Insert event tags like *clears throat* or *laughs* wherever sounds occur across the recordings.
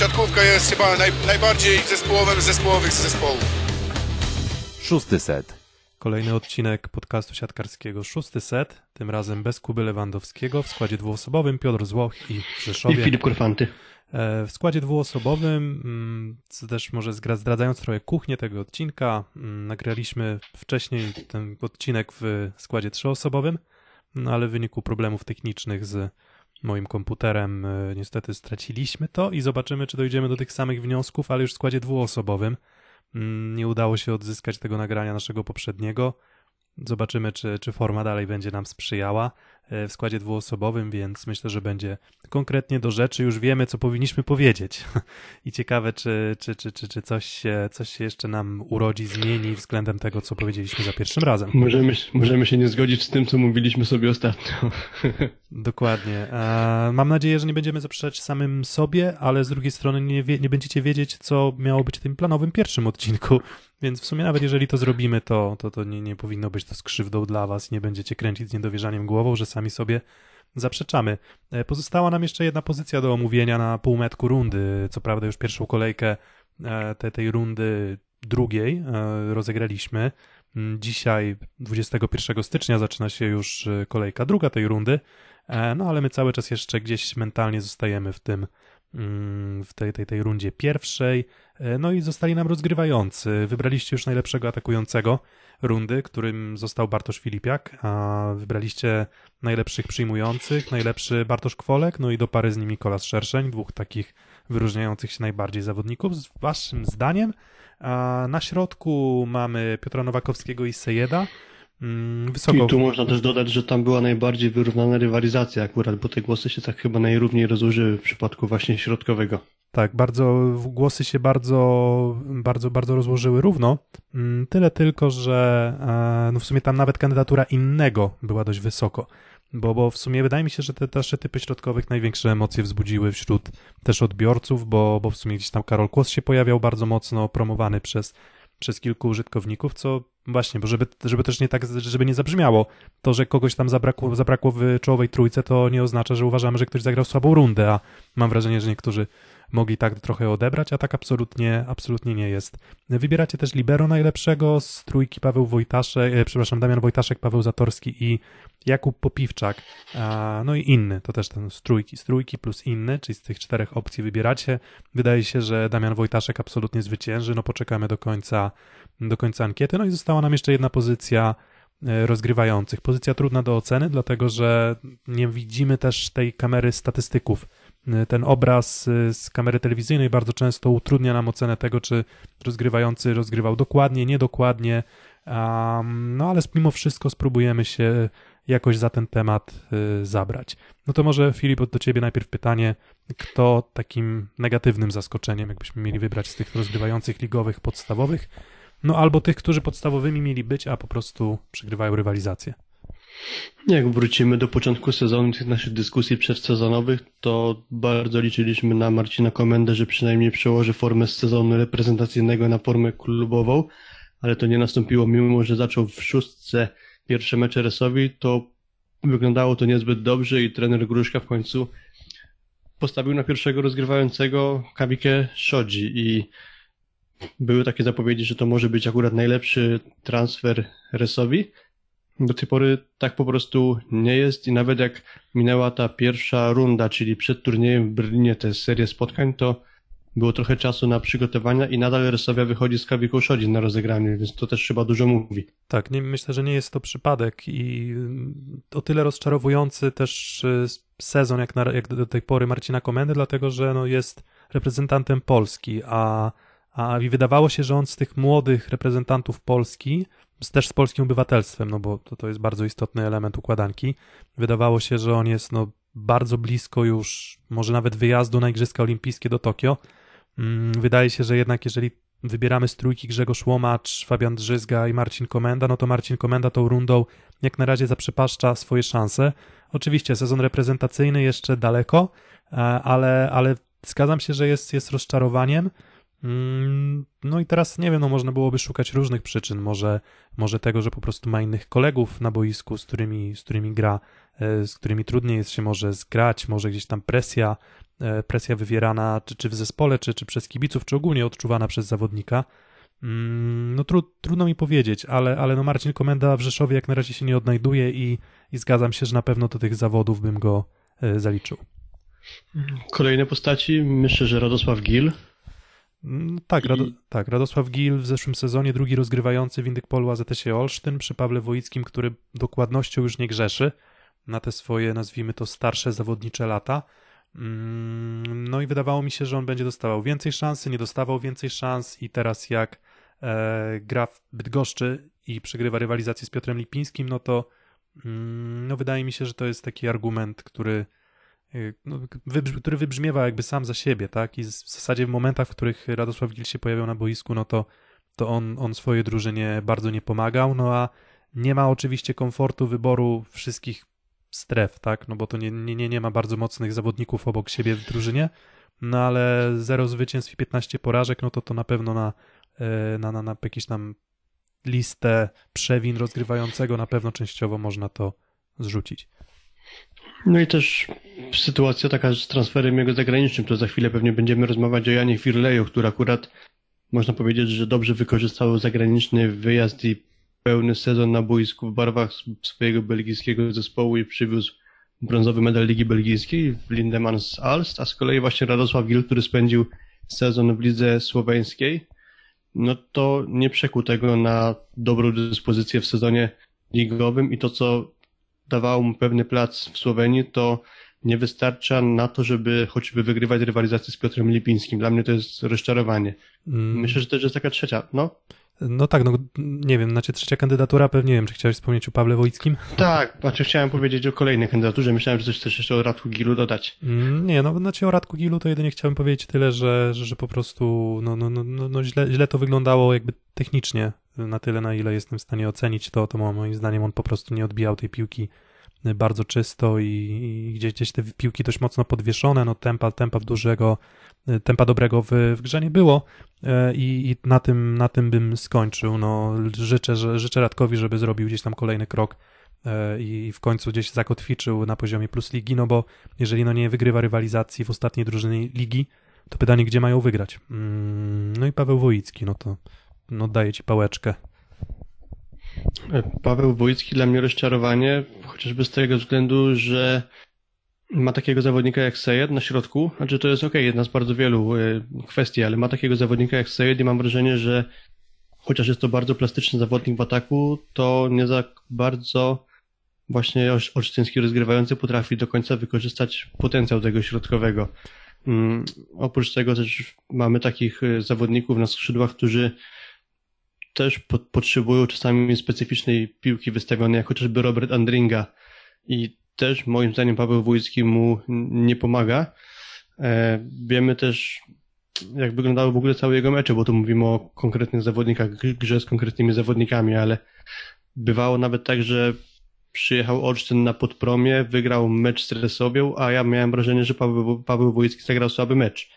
siatkówka jest chyba naj, najbardziej zespołowym z zespołowych zespołów. Szósty set. Kolejny odcinek podcastu siatkarskiego, szósty set, tym razem bez Kuby Lewandowskiego, w składzie dwuosobowym Piotr Złoch i I Rzeszowie. Filip Kurfanty. E, W składzie dwuosobowym, mm, co też może zdradzając trochę kuchnię tego odcinka, mm, nagraliśmy wcześniej ten odcinek w składzie trzyosobowym, no ale w wyniku problemów technicznych z moim komputerem e, niestety straciliśmy to i zobaczymy, czy dojdziemy do tych samych wniosków, ale już w składzie dwuosobowym. Mm, Nie udało się odzyskać tego nagrania naszego poprzedniego. Zobaczymy, czy, czy forma dalej będzie nam sprzyjała w składzie dwuosobowym, więc myślę, że będzie konkretnie do rzeczy. Już wiemy, co powinniśmy powiedzieć. *laughs* I ciekawe, czy, czy, czy, czy, czy coś, się, coś się jeszcze nam urodzi, zmieni względem tego, co powiedzieliśmy za pierwszym razem. Możemy, możemy się nie zgodzić z tym, co mówiliśmy sobie ostatnio. *laughs* Dokładnie. E, Mam nadzieję, że nie będziemy zaprzeczać samym sobie, ale z drugiej strony nie, nie będziecie wiedzieć, co miało być w tym planowym pierwszym odcinku. Więc w sumie nawet jeżeli to zrobimy, to, to, to nie, nie powinno być to skrzywdą dla was. Nie będziecie kręcić z niedowierzaniem głową, że sami sobie zaprzeczamy. E, Pozostała nam jeszcze jedna pozycja do omówienia na półmetku rundy. Co prawda już pierwszą kolejkę e, te, tej rundy drugiej e, rozegraliśmy. Mm, Dzisiaj, 21 stycznia, zaczyna się już kolejka druga tej rundy. No ale my cały czas jeszcze gdzieś mentalnie zostajemy w tym, w tej, tej, tej rundzie pierwszej. E, No i zostali nam rozgrywający. Wybraliście już najlepszego atakującego rundy, którym został Bartosz Filipiak, a wybraliście najlepszych przyjmujących, najlepszy Bartosz Kwolek, no i do pary z nimi Kolas Szerszeń, dwóch takich wyróżniających się najbardziej zawodników. Z waszym zdaniem a na środku mamy Piotra Nowakowskiego i Sejeda. Mm, Wysoko I tu można też dodać, że tam była najbardziej wyrównana rywalizacja akurat, bo te głosy się tak chyba najrówniej rozłożyły w przypadku właśnie środkowego. Tak, bardzo głosy się bardzo, bardzo, bardzo rozłożyły równo. Mm, Tyle tylko, że e, no w sumie tam nawet kandydatura innego była dość wysoko. Bo, bo w sumie wydaje mi się, że te nasze typy środkowych największe emocje wzbudziły wśród też odbiorców, bo, bo w sumie gdzieś tam Karol Kłos się pojawiał bardzo mocno promowany przez, przez kilku użytkowników, co właśnie, bo żeby, żeby też nie tak, żeby nie zabrzmiało, to, że kogoś tam zabrakło, zabrakło w czołowej trójce, to nie oznacza, że uważamy, że ktoś zagrał słabą rundę, a mam wrażenie, że niektórzy mogli tak trochę odebrać, a tak absolutnie, absolutnie nie jest. Wybieracie też libero najlepszego z trójki Paweł Wojtaszek, e, przepraszam, Damian Wojtaszek, Paweł Zatorski i Jakub Popiwczak, a, no i inny, to też ten z trójki, z trójki plus inny, czyli z tych czterech opcji wybieracie. Wydaje się, że Damian Wojtaszek absolutnie zwycięży, no poczekamy do końca, do końca ankiety, no i została nam jeszcze jedna pozycja e, rozgrywających. Pozycja trudna do oceny, dlatego że nie widzimy też tej kamery statystyków. E, Ten obraz e, z kamery telewizyjnej bardzo często utrudnia nam ocenę tego, czy rozgrywający rozgrywał dokładnie, niedokładnie. Um, no ale mimo wszystko spróbujemy się jakoś za ten temat y, zabrać. No to może Filip, do ciebie najpierw pytanie, kto takim negatywnym zaskoczeniem, jakbyśmy mieli wybrać z tych rozgrywających ligowych podstawowych, no albo tych, którzy podstawowymi mieli być, a po prostu przegrywają rywalizację. Jak wrócimy do początku sezonu, tych naszych dyskusji przedsezonowych, to bardzo liczyliśmy na Marcina Komendę, że przynajmniej przełoży formę z sezonu reprezentacyjnego na formę klubową, ale to nie nastąpiło, mimo że zaczął w szóstce pierwsze mecze Resowi, to wyglądało to niezbyt dobrze i trener Gruszka w końcu postawił na pierwszego rozgrywającego Kabikę Shodzi i były takie zapowiedzi, że to może być akurat najlepszy transfer Resowi. Do tej pory tak po prostu nie jest i nawet jak minęła ta pierwsza runda, czyli przed turniejem w Berlinie, tę serię spotkań, to było trochę czasu na przygotowania i nadal Resowia wychodzi z Kawiką Szodzi na rozegraniu, więc to też chyba dużo mówi. Tak, nie, myślę, że nie jest to przypadek i y, o tyle rozczarowujący też y, sezon jak, na, jak do tej pory Marcina Komendy, dlatego że no, jest reprezentantem Polski, a, a i wydawało się, że on z tych młodych reprezentantów Polski, z, też z polskim obywatelstwem, no bo to, to jest bardzo istotny element układanki, wydawało się, że on jest no, bardzo blisko już, może nawet wyjazdu na Igrzyska Olimpijskie do Tokio. Mm, Wydaje się, że jednak jeżeli wybieramy z trójki Grzegorz Łomacz, Fabian Drzyzga i Marcin Komenda, no to Marcin Komenda tą rundą jak na razie zaprzepaszcza swoje szanse. Oczywiście sezon reprezentacyjny jeszcze daleko, e, ale, ale zgadzam się, że jest, jest rozczarowaniem. Mm, No i teraz nie wiem, no można byłoby szukać różnych przyczyn. Może, może tego, że po prostu ma innych kolegów na boisku, z którymi, z którymi gra, e, z którymi trudniej jest się może zgrać, może gdzieś tam presja e, presja wywierana czy, czy w zespole, czy, czy przez kibiców, czy ogólnie odczuwana przez zawodnika. Mm, no tru, trudno mi powiedzieć, ale, ale no Marcin Komenda w Rzeszowie jak na razie się nie odnajduje i, i zgadzam się, że na pewno do tych zawodów bym go e, zaliczył. Kolejne postaci, myślę, że Radosław Gil. Mm, Tak, Rado, tak, Radosław Gil w zeszłym sezonie, drugi rozgrywający w Indykpolu AZS-ie Olsztyn przy Pawle Wojickim, który dokładnością już nie grzeszy na te swoje, nazwijmy to, starsze zawodnicze lata. Mm, No i wydawało mi się, że on będzie dostawał więcej szansy, nie dostawał więcej szans i teraz jak e, gra w Bydgoszczy i przegrywa rywalizację z Piotrem Lipińskim, no to mm, no wydaje mi się, że to jest taki argument, który no, wybrzmi, który wybrzmiewa jakby sam za siebie, tak? I w zasadzie w momentach, w których Radosław Gil się pojawiał na boisku, no to, to on, on swojej drużynie bardzo nie pomagał, no a nie ma oczywiście komfortu wyboru wszystkich stref, tak? No bo to nie, nie, nie, ma bardzo mocnych zawodników obok siebie w drużynie, no ale zero zwycięstw i 15 porażek, no to to na pewno na, e, na, na, na jakieś tam listę przewin rozgrywającego na pewno częściowo można to zrzucić. No i też sytuacja taka z transferem jego zagranicznym, to za chwilę pewnie będziemy rozmawiać o Janie Firleju, który akurat można powiedzieć, że dobrze wykorzystał zagraniczny wyjazd i pełny sezon na boisku w barwach swojego belgijskiego zespołu i przywiózł brązowy medal Ligi Belgijskiej w Lindemans Alst, a z kolei właśnie Radosław Gil, który spędził sezon w lidze słoweńskiej, no to nie przekuł tego na dobrą dyspozycję w sezonie ligowym i to, co dawało mu pewny plac w Słowenii, to nie wystarcza na to, żeby choćby wygrywać rywalizację z Piotrem Lipińskim. Dla mnie to jest rozczarowanie. Mm, Myślę, że też jest taka trzecia. No, No tak, no nie wiem, znaczy trzecia kandydatura, pewnie nie wiem, czy chciałeś wspomnieć o Pawle Wojickim? tak, znaczy chciałem powiedzieć o kolejnej kandydaturze. Myślałem, że coś chcesz jeszcze o Radku Gilu dodać. Mm, Nie, no znaczy o Radku Gilu to jedynie chciałem powiedzieć tyle, że, że, że po prostu no, no, no, no, no źle, źle to wyglądało jakby technicznie, na tyle na ile jestem w stanie ocenić to, to moim zdaniem on po prostu nie odbijał tej piłki bardzo czysto i, i gdzieś, gdzieś te piłki dość mocno podwieszone, no tempa, tempa dużego, tempa dobrego w, w grze nie było e, i, i na, tym, na tym bym skończył. No, życzę, że, życzę Radkowi, żeby zrobił gdzieś tam kolejny krok e, i w końcu gdzieś zakotwiczył na poziomie plus ligi, no bo jeżeli no nie wygrywa rywalizacji w ostatniej drużynie ligi, to pytanie, gdzie mają wygrać. Mm, No i Paweł Wojicki, no to no daję ci pałeczkę. Paweł Wójcki dla mnie rozczarowanie, chociażby z tego względu, że ma takiego zawodnika jak Sejed na środku, znaczy to jest ok, jedna z bardzo wielu y, kwestii, ale ma takiego zawodnika jak Sejed i mam wrażenie, że chociaż jest to bardzo plastyczny zawodnik w ataku, to nie za bardzo właśnie Olsz- olsztyński rozgrywający potrafi do końca wykorzystać potencjał tego środkowego. Mm, oprócz tego też mamy takich y, zawodników na skrzydłach, którzy też po, potrzebują czasami specyficznej piłki wystawionej, jak chociażby Robert Andringa. I też moim zdaniem Paweł Wójcki mu nie pomaga. E, wiemy też, jak wyglądały w ogóle całe jego mecze, bo tu mówimy o konkretnych zawodnikach, gr- grze z konkretnymi zawodnikami, ale bywało nawet tak, że przyjechał Olsztyn na podpromie, wygrał mecz z Resowią, a ja miałem wrażenie, że Paweł, Paweł Wójcki zagrał słaby mecz.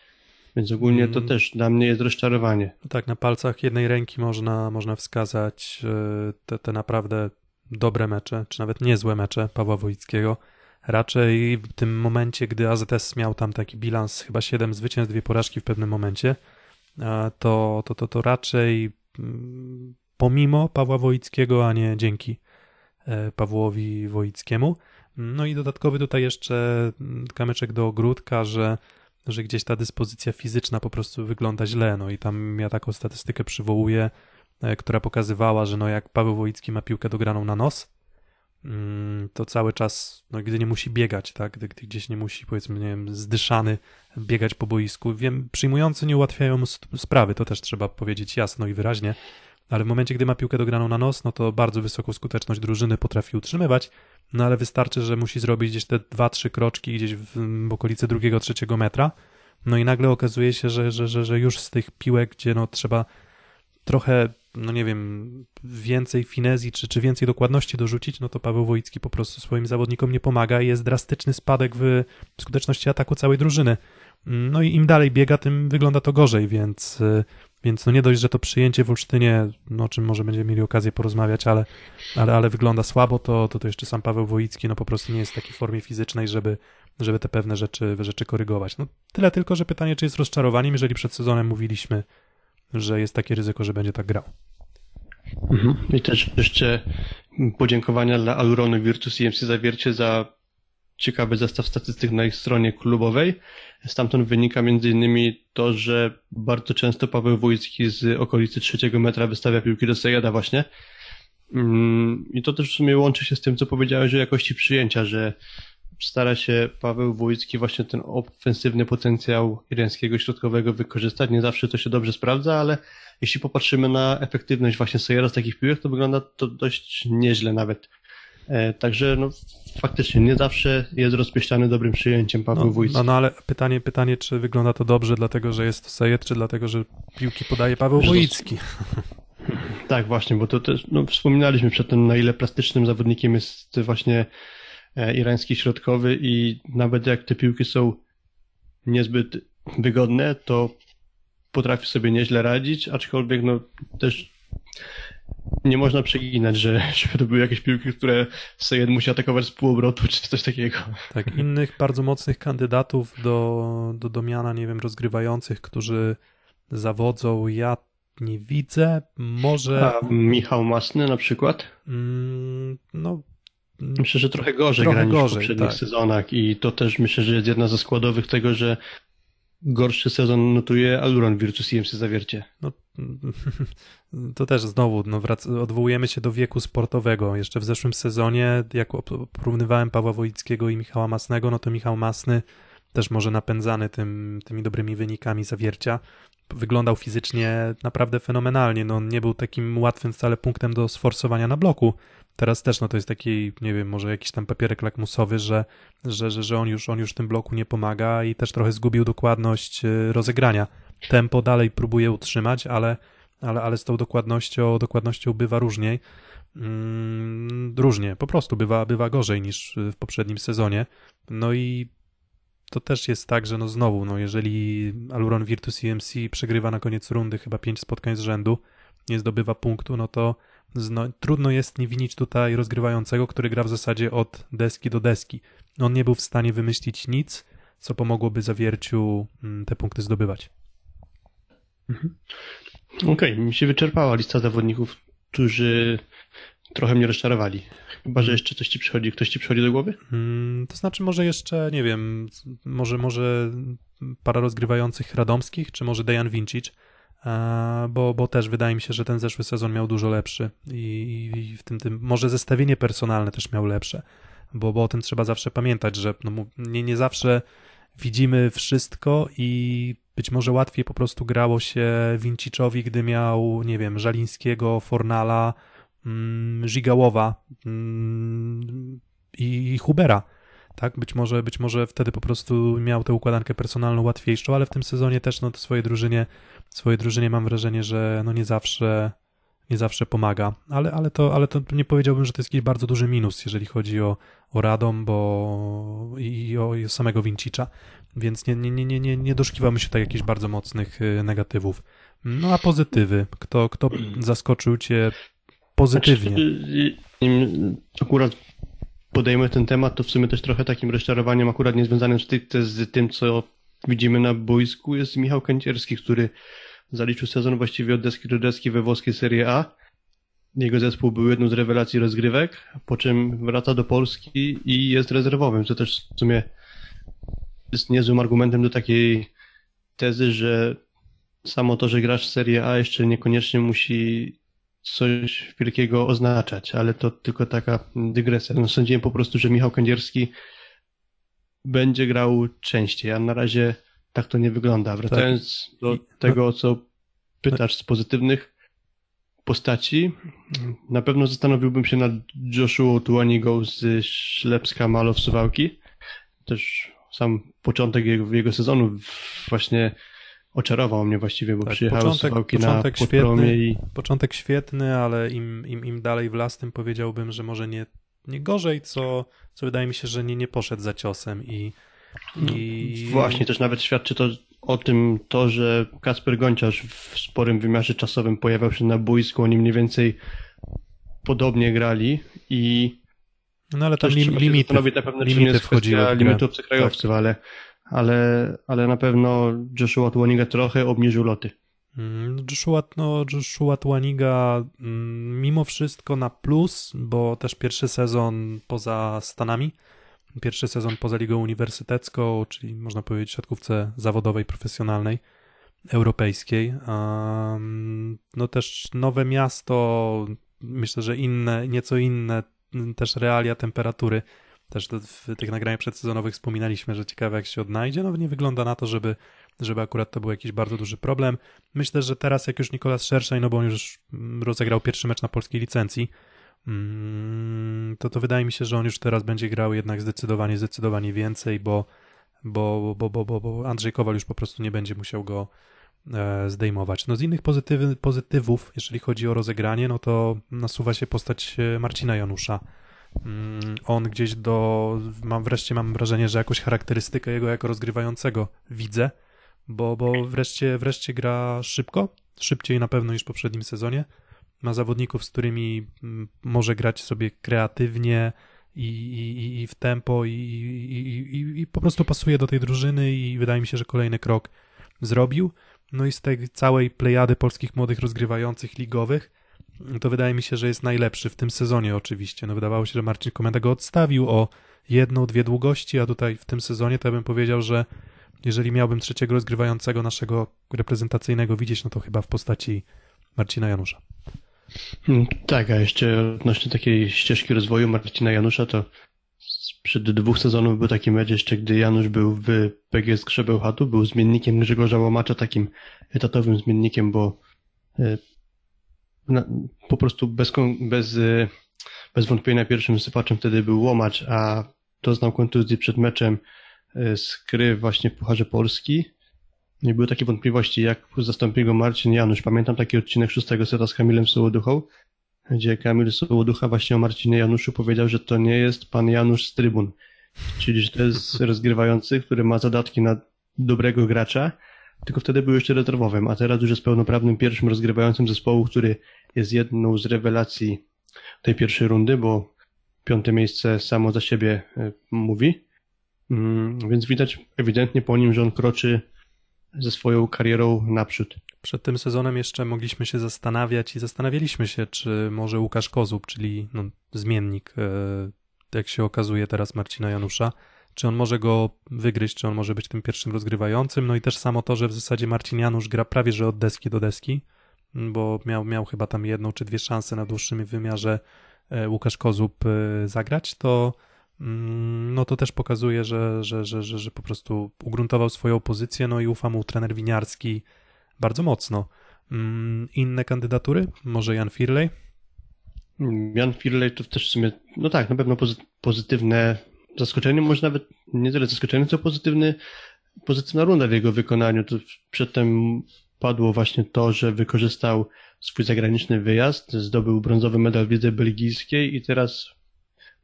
Więc ogólnie to Mm. też dla mnie jest rozczarowanie. Tak, na palcach jednej ręki można, można wskazać e, te, te naprawdę dobre mecze, czy nawet niezłe mecze Pawła Wojickiego. Raczej w tym momencie, gdy AZS miał tam taki bilans, chyba 7 zwycięstw, dwie porażki w pewnym momencie, to, to, to, to raczej mm, pomimo Pawła Wojickiego, a nie dzięki e, Pawłowi Wojickiemu. No i dodatkowy tutaj jeszcze mm, kamyczek do ogródka, że że gdzieś ta dyspozycja fizyczna po prostu wygląda źle. No i tam ja taką statystykę przywołuję, e, która pokazywała, że no jak Paweł Wojicki ma piłkę dograną na nos, mm, to cały czas, no gdy nie musi biegać, tak, gdy, gdy gdzieś nie musi, powiedzmy, nie wiem, zdyszany biegać po boisku. Wiem, przyjmujący nie ułatwiają sprawy, to też trzeba powiedzieć jasno i wyraźnie, ale w momencie, gdy ma piłkę dograną na nos, no to bardzo wysoką skuteczność drużyny potrafi utrzymywać, no ale wystarczy, że musi zrobić gdzieś te dwa, trzy kroczki gdzieś w, w okolicy drugiego, trzeciego metra, no i nagle okazuje się, że, że, że, że już z tych piłek, gdzie no trzeba trochę, no nie wiem, więcej finezji czy, czy więcej dokładności dorzucić, no to Paweł Wojicki po prostu swoim zawodnikom nie pomaga i jest drastyczny spadek w skuteczności ataku całej drużyny. No i im dalej biega, tym wygląda to gorzej, więc, y, więc no nie dość, że to przyjęcie w Olsztynie, no o czym może będziemy mieli okazję porozmawiać, ale, ale, ale wygląda słabo, to, to, to jeszcze sam Paweł Wojicki no po prostu nie jest w takiej formie fizycznej, żeby, żeby te pewne rzeczy, rzeczy korygować. No tyle tylko, że pytanie, czy jest rozczarowaniem, jeżeli przed sezonem mówiliśmy, że jest takie ryzyko, że będzie tak grał. Mhm. I też jeszcze podziękowania dla Aluronu Virtus IMC Zawiercie za ciekawy zestaw statystyk na ich stronie klubowej. Stamtąd wynika innymi to, że bardzo często Paweł Wójcki z okolicy trzeciego metra wystawia piłki do Sejada właśnie. Mm, I to też w sumie łączy się z tym, co powiedziałeś o jakości przyjęcia, że stara się Paweł Wójcki właśnie ten ofensywny potencjał irańskiego środkowego wykorzystać. Nie zawsze to się dobrze sprawdza, ale jeśli popatrzymy na efektywność właśnie Sejera z takich piłek, to wygląda to dość nieźle nawet. E, także no, faktycznie nie zawsze jest rozpieściany dobrym przyjęciem Paweł No, Wójcik. no, no ale pytanie, pytanie, czy wygląda to dobrze, dlatego że jest to Sejed, czy dlatego, że piłki podaje Paweł Wojicki. *laughs* Tak, właśnie, bo to też no, wspominaliśmy przedtem, na ile plastycznym zawodnikiem jest właśnie e, irański środkowy i nawet jak te piłki są niezbyt wygodne, to potrafi sobie nieźle radzić, aczkolwiek no też nie można przeginać, że, *laughs* że to były jakieś piłki, które Sejed musi atakować z półobrotu, czy coś takiego. Tak, innych bardzo mocnych kandydatów do, do, do miana, nie wiem, rozgrywających, którzy zawodzą, ja nie widzę. Może, A Michał Masny na przykład? mm, no, Myślę, że trochę gorzej Trochę gra niż gorzej, w poprzednich tak. sezonach i to też myślę, że jest jedna ze składowych tego, że gorszy sezon notuje Aluron Virtus IMC Zawiercie. no, *laughs* to też znowu, no, wrac- odwołujemy się do wieku sportowego. Jeszcze w zeszłym sezonie, jak porównywałem Pawła Wojickiego i Michała Masnego, no to Michał Masny też może napędzany tym, tymi dobrymi wynikami zawiercia. Wyglądał fizycznie naprawdę fenomenalnie. No, nie był takim łatwym wcale punktem do sforsowania na bloku. Teraz też no, to jest taki, nie wiem, może jakiś tam papierek lakmusowy, że, że, że, że on, już, on już w tym bloku nie pomaga i też trochę zgubił dokładność y, rozegrania. Tempo dalej próbuje utrzymać, ale, ale, ale z tą dokładnością, dokładnością bywa różniej. Mm, różnie, po prostu bywa, bywa gorzej niż w poprzednim sezonie. No i to też jest tak, że no znowu, no jeżeli Aluron Virtus EMC przegrywa na koniec rundy chyba pięć spotkań z rzędu, nie zdobywa punktu, no to zno, trudno jest nie winić tutaj rozgrywającego, który gra w zasadzie od deski do deski. On nie był w stanie wymyślić nic, co pomogłoby zawierciu mm, te punkty zdobywać. Okej, mi się wyczerpała lista zawodników, którzy trochę mnie rozczarowali. Chyba, że jeszcze coś ci przychodzi, ktoś ci przychodzi do głowy? Mm, To znaczy może jeszcze, nie wiem, może, może para rozgrywających radomskich, czy może Dejan Vincic, e, bo, bo też wydaje mi się, że ten zeszły sezon miał dużo lepszy i, i w tym, tym może zestawienie personalne też miał lepsze, bo, bo o tym trzeba zawsze pamiętać, że no, nie, nie zawsze widzimy wszystko i być może łatwiej po prostu grało się Vinciczowi, gdy miał, nie wiem, Żalińskiego, Fornala, mm, Żygałowa mm, i Hubera. Tak, być może, być może wtedy po prostu miał tę układankę personalną łatwiejszą, ale w tym sezonie też no, swojej drużynie, swojej drużynie mam wrażenie, że no nie zawsze, nie zawsze pomaga. Ale, ale, to, ale to nie powiedziałbym, że to jest jakiś bardzo duży minus, jeżeli chodzi o, o Radom bo i o, i o samego Vincicza. Więc nie, nie, nie, nie, nie, doszukiwamy się tak jakichś bardzo mocnych y, negatywów. No a pozytywy. Kto, kto zaskoczył cię pozytywnie? Znaczy, Nim akurat podejmę ten temat, to w sumie też trochę takim rozczarowaniem, akurat nie związanym stricte z tym, co widzimy na boisku, jest Michał Kęcierski, który zaliczył sezon właściwie od deski do deski we włoskiej Serie A. Jego zespół był jedną z rewelacji rozgrywek, po czym wraca do Polski i jest rezerwowym, co też w sumie jest niezłym argumentem do takiej tezy, że samo to, że grasz w Serie A jeszcze niekoniecznie musi coś wielkiego oznaczać, ale to tylko taka dygresja. No, sądziłem po prostu, że Michał Kędzierski będzie grał częściej, a na razie tak to nie wygląda. Wracając do I- tego, o co pytasz z pozytywnych postaci, na pewno zastanowiłbym się nad Joshua Tuanigą z Ślepska Malow Suwałki. Też sam początek jego, jego sezonu właśnie oczarował mnie właściwie, bo Tak, przyjechał z początek- Suwałki na początek podpromie świetny. i Początek świetny, ale im, im, im dalej w las, tym powiedziałbym, że może nie, nie gorzej, co, co wydaje mi się, że nie, nie poszedł za ciosem i, i Właśnie, też nawet świadczy to o tym to, że Kasper Gonciarz w sporym wymiarze czasowym pojawiał się na boisku, oni mniej więcej podobnie grali i No ale tam lim, limity, na pewno, limity wchodziły w grę. limitu obcokrajowców, ale, ale, ale na pewno Joshua Tuaniga trochę obniżył loty. Mm, Joshua, no, Joshua Tuaniga mm, mimo wszystko na plus, bo też pierwszy sezon poza Stanami, pierwszy sezon poza ligą uniwersytecką, czyli można powiedzieć siatkówce zawodowej, profesjonalnej, europejskiej. No też nowe miasto, myślę, że inne, nieco inne też realia temperatury. Też w tych nagraniach przedsezonowych wspominaliśmy, że ciekawe jak się odnajdzie. No nie wygląda na to, żeby, żeby akurat to był jakiś bardzo duży problem. Myślę, że teraz jak już Nikolas Szerszej, no bo on już mm, rozegrał pierwszy mecz na polskiej licencji, mm, to to wydaje mi się, że on już teraz będzie grał jednak zdecydowanie, zdecydowanie więcej, bo, bo, bo, bo, bo, bo Andrzej Kowal już po prostu nie będzie musiał go e, zdejmować. No z innych pozytywy, pozytywów, jeżeli chodzi o rozegranie, no to nasuwa się postać e, Marcina Janusza. Mm, On gdzieś do. Mam wreszcie mam wrażenie, że jakąś charakterystykę jego jako rozgrywającego widzę, bo, bo wreszcie, wreszcie gra szybko, szybciej na pewno niż w poprzednim sezonie. Ma zawodników, z którymi mm, może grać sobie kreatywnie i, i, i w tempo, i, i, i, i po prostu pasuje do tej drużyny, i wydaje mi się, że kolejny krok zrobił. No i z tej całej plejady polskich młodych rozgrywających ligowych, to wydaje mi się, że jest najlepszy w tym sezonie oczywiście. No wydawało się, że Marcin Komenda go odstawił o jedną, dwie długości, a tutaj w tym sezonie to ja bym powiedział, że jeżeli miałbym trzeciego rozgrywającego naszego reprezentacyjnego widzieć, no to chyba w postaci Marcina Janusza. Mm, Tak, a jeszcze odnośnie takiej ścieżki rozwoju Marcina Janusza, to sprzed dwóch sezonów był taki mecz jeszcze, gdy Janusz był w PGS Krzebełchatu, był zmiennikiem Grzegorza Łomacza, takim etatowym zmiennikiem, bo e, na, po prostu bez, bez, e, bez wątpienia pierwszym sypaczem wtedy był Łomacz, a doznał kontuzji przed meczem e, z gry właśnie w Pucharze Polski. Nie były takie wątpliwości, jak zastąpi go Marcin Janusz. Pamiętam taki odcinek szóstego seta z Kamilem Sołoduchą, gdzie Kamil Sołoducha właśnie o Marcinie Januszu powiedział, że to nie jest pan Janusz z trybun. Czyli, że to jest *laughs* rozgrywający, który ma zadatki na dobrego gracza, tylko wtedy był jeszcze rezerwowym, a teraz już jest pełnoprawnym pierwszym rozgrywającym zespołu, który jest jedną z rewelacji tej pierwszej rundy, bo piąte miejsce samo za siebie e, mówi. Mm, Więc widać ewidentnie po nim, że on kroczy ze swoją karierą naprzód. Przed tym sezonem jeszcze mogliśmy się zastanawiać i zastanawialiśmy się, czy może Łukasz Kozub, czyli no, zmiennik, e, jak się okazuje teraz Marcina Janusza, czy on może go wygryźć, czy on może być tym pierwszym rozgrywającym. No i też samo to, że w zasadzie Marcin Janusz gra prawie że od deski do deski, bo miał, miał chyba tam jedną czy dwie szanse na dłuższym wymiarze e, Łukasz Kozub e, zagrać, to mm, no to też pokazuje, że, że, że, że, że po prostu ugruntował swoją pozycję, no i ufa mu trener winiarski bardzo mocno. Mm, Inne kandydatury? Może Jan Firley? Jan Firley to też w sumie, no tak, na pewno pozy- pozytywne zaskoczenie, może nawet nie tyle zaskoczenie, co pozytywny, pozytywna runda w jego wykonaniu. To przedtem padło właśnie to, że wykorzystał swój zagraniczny wyjazd, zdobył brązowy medal w belgijskiej i teraz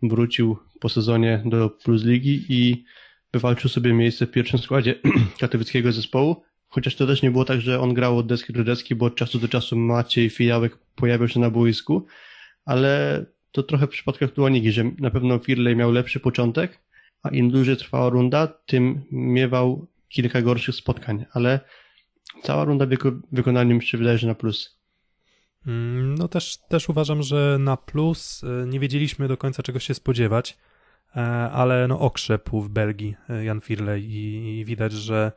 wrócił po sezonie do Plus Ligi i wywalczył sobie miejsce w pierwszym składzie *clears throat* katowickiego zespołu. Chociaż to też nie było tak, że on grał od deski do deski, bo od czasu do czasu Maciej Fijałek pojawiał się na boisku, ale to trochę w przypadkach Tuanigi, że na pewno Firley miał lepszy początek, a im dłużej trwała runda, tym miewał kilka gorszych spotkań, ale cała runda wyko- wykonania mi się wydaje, że na plus. Mm, No też, też uważam, że na plus e, nie wiedzieliśmy do końca czego się spodziewać, e, ale no okrzepł w Belgii e, Jan Firley i, i widać, że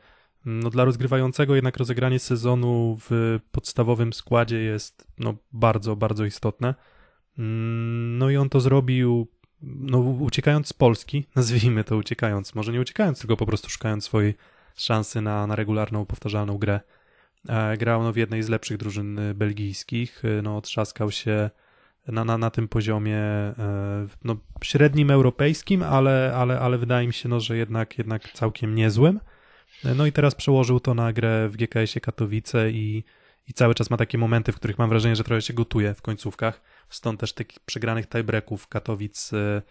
mm, no dla rozgrywającego jednak rozegranie sezonu w podstawowym składzie jest no bardzo, bardzo istotne. Mm, No i on to zrobił no uciekając z Polski, *laughs* nazwijmy to uciekając, może nie uciekając, tylko po prostu szukając swojej szansy na, na regularną, powtarzalną grę. E, Grał no, w jednej z lepszych drużyn y, belgijskich, y, no, otrzaskał się na, na, na tym poziomie e, no, średnim europejskim, ale, ale, ale wydaje mi się, no, że jednak, jednak całkiem niezłym. E, No i teraz przełożył to na grę w GKS-ie Katowice i, i cały czas ma takie momenty, w których mam wrażenie, że trochę się gotuje w końcówkach. Stąd też takich przegranych tiebreaków Katowic y,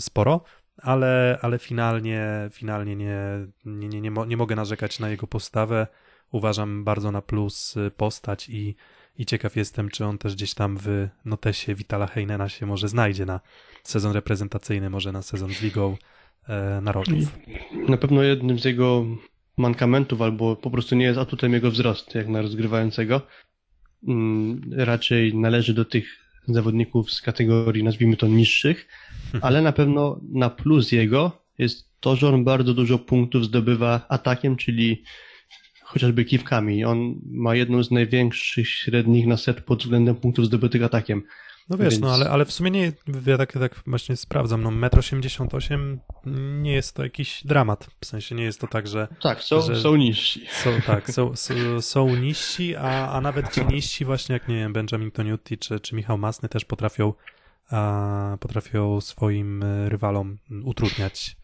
sporo, ale, ale finalnie, finalnie nie, nie, nie, nie, mo- nie mogę narzekać na jego postawę. Uważam bardzo na plus y, postać i, i ciekaw jestem, czy on też gdzieś tam w notesie Vitala Heinena się może znajdzie na sezon reprezentacyjny, może na sezon z Ligą e, Narodów. Na pewno jednym z jego mankamentów, albo po prostu nie jest atutem jego wzrost, jak na rozgrywającego. Mm, Raczej należy do tych zawodników z kategorii, nazwijmy to, niższych, ale na pewno na plus jego jest to, że on bardzo dużo punktów zdobywa atakiem, czyli chociażby kiwkami. On ma jedną z największych średnich na set pod względem punktów zdobytych atakiem. No wiesz, Więc- no ale, ale w sumie nie, ja tak, tak właśnie sprawdzam, no 1,88 m nie jest to jakiś dramat, w sensie nie jest to tak, że Tak, są, Że- są niżsi. są, tak, są, są, są niżsi, a, a nawet ci niżsi właśnie jak, nie wiem, Benjamin Toniutti czy, czy Michał Masny też potrafią, a, potrafią swoim e, rywalom utrudniać,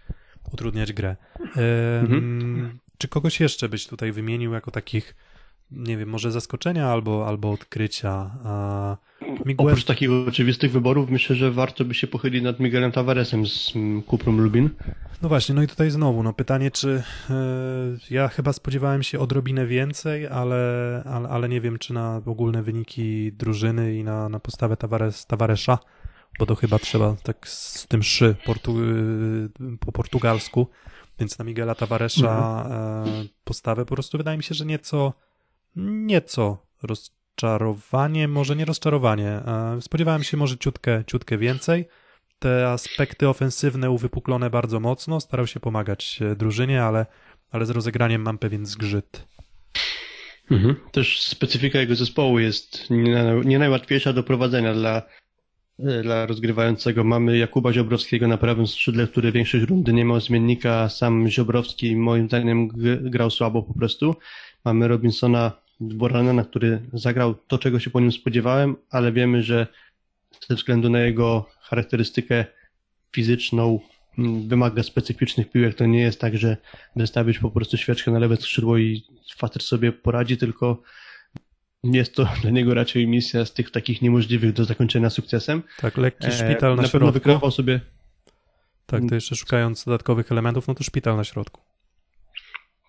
utrudniać grę. Em, Czy kogoś jeszcze byś tutaj wymienił jako takich, nie wiem, może zaskoczenia albo, albo odkrycia? Miguel, Oprócz takich oczywistych wyborów, myślę, że warto by się pochylić nad Miguelem Tavaresem z Kuprum Lubin. No właśnie, no i tutaj znowu, no pytanie, czy e, ja chyba spodziewałem się odrobinę więcej, ale, ale, ale nie wiem, czy na ogólne wyniki drużyny i na, na postawę Tavares, Tavaresza, bo to chyba trzeba tak z tym szy portu, y, po portugalsku, więc na Miguela Tavaresza e, postawę po prostu wydaje mi się, że nieco, nieco rozczarowanie, może nie rozczarowanie. Spodziewałem się może ciutkę, ciutkę więcej, te aspekty ofensywne uwypuklone bardzo mocno, starał się pomagać e, drużynie, ale, ale z rozegraniem mam pewien zgrzyt. Mhm. Też specyfika jego zespołu jest nie, najłatwiejsza do prowadzenia dla, e, dla rozgrywającego. Mamy Jakuba Ziobrowskiego na prawym skrzydle, który większość rundy nie miał zmiennika, sam Ziobrowski moim zdaniem grał słabo po prostu. Mamy Robinsona Boranena, który zagrał to, czego się po nim spodziewałem, ale wiemy, że ze względu na jego charakterystykę fizyczną mm, wymaga specyficznych piłek. To nie jest tak, że wystawić po prostu świeczkę na lewe skrzydło i facet sobie poradzi, tylko jest to *laughs* dla niego raczej misja z tych takich niemożliwych do zakończenia sukcesem. Tak, lekki E, szpital na, na pewno środku. wykreował sobie Tak, to jeszcze szukając dodatkowych elementów, no to szpital na środku.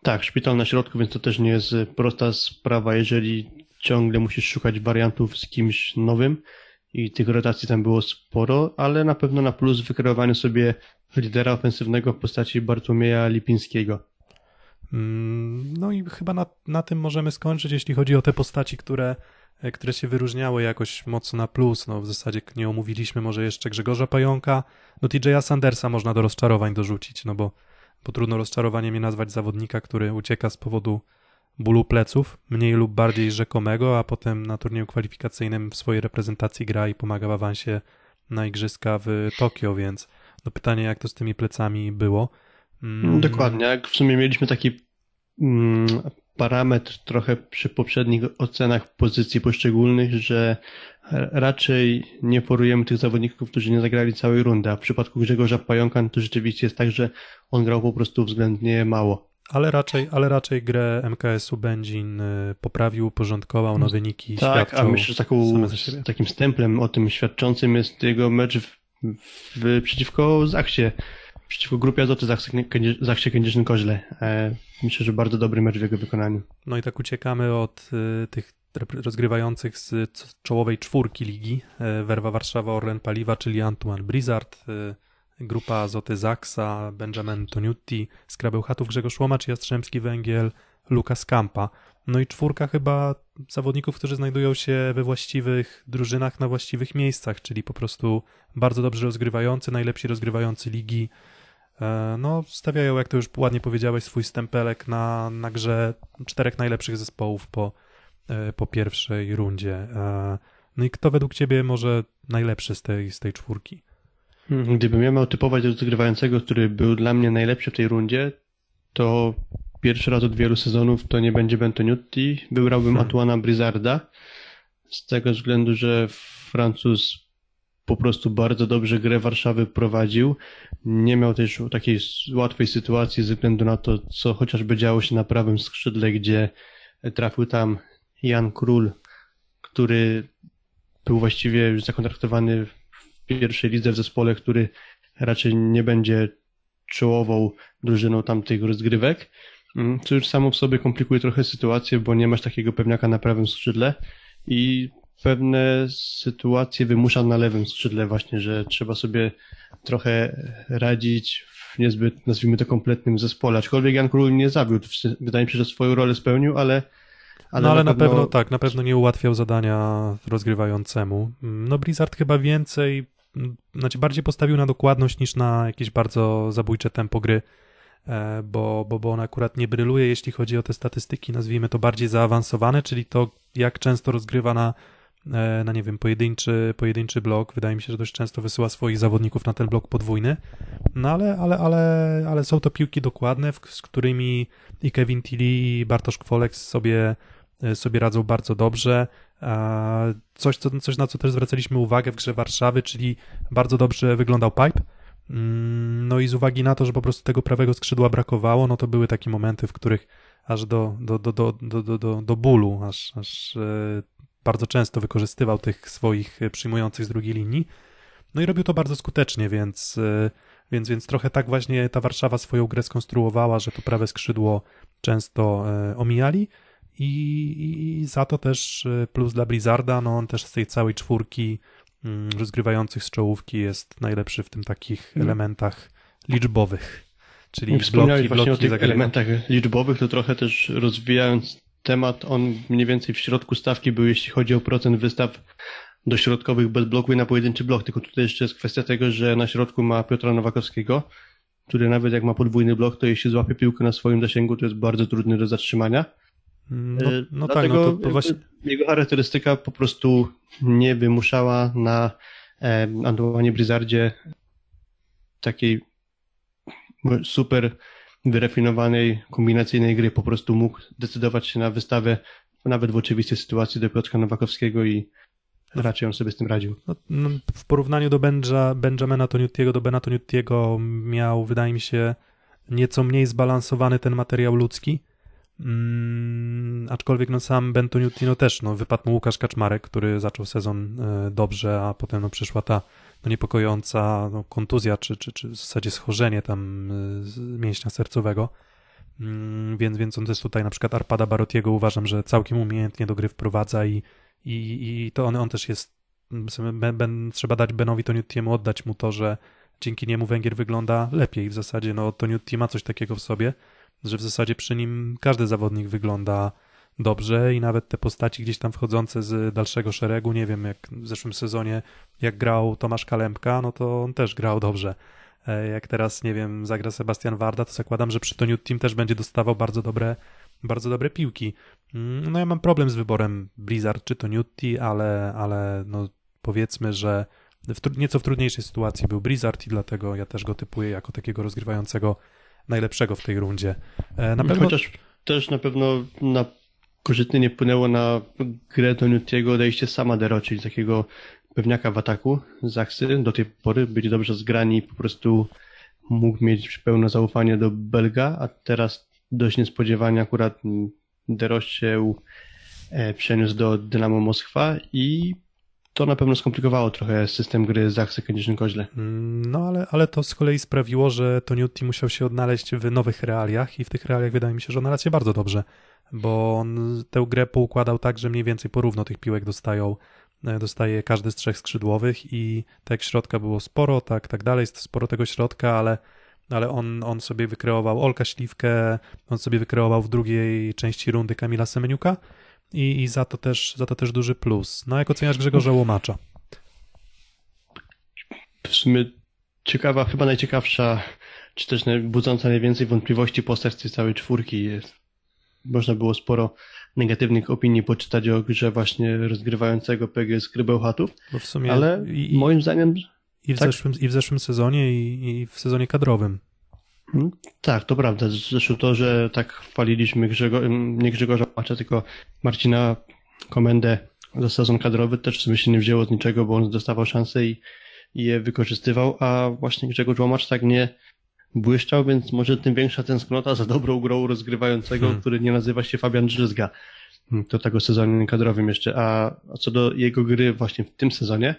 Tak, szpital na środku, więc to też nie jest prosta sprawa, jeżeli ciągle musisz szukać wariantów z kimś nowym i tych rotacji tam było sporo, ale na pewno na plus wykreowaniu sobie lidera ofensywnego w postaci Bartłomieja Lipińskiego. Mm, No i chyba na, na tym możemy skończyć, jeśli chodzi o te postaci, które, e, które się wyróżniały jakoś mocno na plus. No w zasadzie nie omówiliśmy może jeszcze Grzegorza Pająka, no TJ'a Sandersa można do rozczarowań dorzucić, no bo, bo trudno rozczarowaniem je nazwać zawodnika, który ucieka z powodu bólu pleców, mniej lub bardziej rzekomego, a potem na turnieju kwalifikacyjnym w swojej reprezentacji gra i pomaga w awansie na igrzyska w Tokio, więc no pytanie, jak to z tymi plecami było. Mm, Dokładnie, jak w sumie mieliśmy taki mm, parametr trochę przy poprzednich ocenach pozycji poszczególnych, że raczej nie porujemy tych zawodników, którzy nie zagrali całej rundy, a w przypadku Grzegorza Pająka no to rzeczywiście jest tak, że on grał po prostu względnie mało. Ale raczej, ale raczej grę MKS-u Będzin y, poprawił, uporządkował na wyniki Tak, a myślę, że taką, takim stemplem o tym świadczącym jest jego mecz w, w, przeciwko Zachsie, przeciwko grupie Azoty Zachsie, Kędzierz- Zachsie Kędzierzyn-Koźle. E, myślę, że bardzo dobry mecz w jego wykonaniu. No i tak uciekamy od y, tych rozgrywających z czołowej czwórki ligi. Y, Werwa Warszawa, Orlen Paliwa, czyli Antoine Blizzard, y, grupa Azoty Zaksa, Benjamin Toniutti, Skrabeł Chatów, Grzegorz Łomacz, Jastrzębski Węgiel, Lukas Kampa. No i czwórka chyba zawodników, którzy znajdują się we właściwych drużynach na właściwych miejscach, czyli po prostu bardzo dobrze rozgrywający, najlepsi rozgrywający ligi. E, No, stawiają, jak to już ładnie powiedziałeś, swój stempelek na, na grze czterech najlepszych zespołów po, e, po pierwszej rundzie. E, No i kto według ciebie może najlepszy z tej, z tej czwórki? Mhm, Gdybym ja miał typować rozgrywającego, który był dla mnie najlepszy w tej rundzie, to pierwszy raz od wielu sezonów to nie będzie Bentoniutti, wybrałbym Hmm. Blizzarda, z tego względu, że Francuz po prostu bardzo dobrze grę Warszawy prowadził. Nie miał też takiej łatwej sytuacji ze względu na to, co chociażby działo się na prawym skrzydle, gdzie trafił tam Jan Król, który był właściwie już zakontraktowany w pierwszej lidze w zespole, który raczej nie będzie czołową drużyną tamtych rozgrywek, mm, co już samo w sobie komplikuje trochę sytuację, bo nie masz takiego pewniaka na prawym skrzydle i pewne sytuacje wymusza na lewym skrzydle właśnie, że trzeba sobie trochę radzić w niezbyt, nazwijmy to, kompletnym zespole. Aczkolwiek Jan Król nie zawiódł. Wydaje mi się, że swoją rolę spełnił, ale ale no ale na, pewno... na pewno tak, na pewno nie ułatwiał zadania rozgrywającemu. No Blizzard chyba więcej, znaczy bardziej postawił na dokładność niż na jakieś bardzo zabójcze tempo gry, e, bo, bo, bo on akurat nie bryluje, jeśli chodzi o te statystyki, nazwijmy to bardziej zaawansowane, czyli to jak często rozgrywa na na nie wiem, pojedynczy, pojedynczy blok. Wydaje mi się, że dość często wysyła swoich zawodników na ten blok podwójny. No ale, ale, ale, ale są to piłki dokładne, z którymi i Kevin Tilly i Bartosz Kwolek sobie, e, sobie radzą bardzo dobrze. Coś, co, coś, na co też zwracaliśmy uwagę w grze Warszawy, czyli bardzo dobrze wyglądał pipe. Mm, no i z uwagi na to, że po prostu tego prawego skrzydła brakowało, no to były takie momenty, w których aż do, do, do, do, do, do, do bólu, aż, aż e, bardzo często wykorzystywał tych swoich e, przyjmujących z drugiej linii. No i robił to bardzo skutecznie, więc, e, więc, więc trochę tak właśnie ta Warszawa swoją grę skonstruowała, że to prawe skrzydło często e, omijali. I, I, za to też plus dla Blizzarda, no on też z tej całej czwórki mm, rozgrywających z czołówki jest najlepszy w tym takich mm. elementach liczbowych. Czyli Wspomniałeś bloki, właśnie bloki o tych elementach liczbowych, to trochę też rozwijając temat, on mniej więcej w środku stawki był, jeśli chodzi o procent wystaw do środkowych bez bloku i na pojedynczy blok, tylko tutaj jeszcze jest kwestia tego, że na środku ma Piotra Nowakowskiego, który nawet jak ma podwójny blok, to jeśli złapie piłkę na swoim zasięgu, to jest bardzo trudny do zatrzymania. No, e, no tak, no to, właśnie... Jego charakterystyka po prostu nie wymuszała na e, Antoine Blizzardzie takiej super wyrafinowanej, kombinacyjnej gry po prostu mógł decydować się na wystawę nawet w oczywistej sytuacji do Piotra Nowakowskiego i raczej on sobie z tym radził. No, no, w porównaniu do Benja, Benjamina Toniutiego, do Bena Toniutiego miał, wydaje mi się, nieco mniej zbalansowany ten materiał ludzki. Mm, aczkolwiek no sam Ben Toniutti no też no, wypadł mu Łukasz Kaczmarek, który zaczął sezon y, dobrze, a potem no, przyszła ta no, niepokojąca no, kontuzja, czy, czy, czy w zasadzie schorzenie tam y, mięśnia sercowego. Mm, więc, więc on też tutaj na przykład Arpada Barotiego uważam, że całkiem umiejętnie do gry wprowadza i, i, i to on, on też jest ben, ben, trzeba dać Benowi Toniuttiemu, oddać mu to, że dzięki niemu Węgier wygląda lepiej. W zasadzie no, Toniutti ma coś takiego w sobie, że w zasadzie przy nim każdy zawodnik wygląda dobrze i nawet te postaci gdzieś tam wchodzące z dalszego szeregu, nie wiem, jak w zeszłym sezonie, jak grał Tomasz Kalempka, no to on też grał dobrze. E, jak teraz, nie wiem, zagra Sebastian Warda, to zakładam, że przy Toniu Team też będzie dostawał bardzo dobre, bardzo dobre piłki. Mm, no ja mam problem z wyborem Blizzard czy Toniutti, ale, ale no powiedzmy, że w, nieco w trudniejszej sytuacji był Blizzard i dlatego ja też go typuję jako takiego rozgrywającego najlepszego w tej rundzie. E, na pewno... Chociaż też na pewno na korzystnie nie wpłynęło na grę Donutiego odejście sama Dero, czyli takiego pewniaka w ataku z Aksy do tej pory, być dobrze zgrani i po prostu mógł mieć pełne zaufanie do Belga, a teraz dość niespodziewanie akurat Dero się e, przeniósł do Dynamo Moskwa i to na pewno skomplikowało trochę system gry Zachsy Kędzierzyn Koźle. Mm, no ale, ale to z kolei sprawiło, że Toniutti musiał się odnaleźć w nowych realiach i w tych realiach wydaje mi się, że odnalazł się bardzo dobrze bo on tę grę poukładał tak, że mniej więcej porówno tych piłek dostają, e, dostaje każdy z trzech skrzydłowych i tak środka było sporo, tak, tak dalej, sporo tego środka, ale, ale on, on sobie wykreował Olka Śliwkę, on sobie wykreował w drugiej części rundy Kamila Semeniuka i, i za, to też, za to też duży plus. No jak oceniasz Grzegorza Łomacza? W sumie ciekawa, chyba najciekawsza, czy też budząca najwięcej wątpliwości postać tej całej czwórki jest można było sporo negatywnych opinii poczytać o grze właśnie rozgrywającego PGS Krybełchatów, ale i, moim zdaniem... I w, tak? zeszłym, I w zeszłym sezonie i, i w sezonie kadrowym. Hmm? Tak, to prawda. Zresztą to, że tak chwaliliśmy Grzego, nie Grzegorza Macza, tylko Marcina Komendę za sezon kadrowy też w sumie się nie wzięło z niczego, bo on dostawał szanse i, i je wykorzystywał, a właśnie Grzegorz Łomacz tak nie, błyszczał, więc może tym większa tęsknota za dobrą grą rozgrywającego, hmm. który nie nazywa się Fabian Drzyzga. Hmm, to tego sezonie kadrowym jeszcze. A, a co do jego gry właśnie w tym sezonie,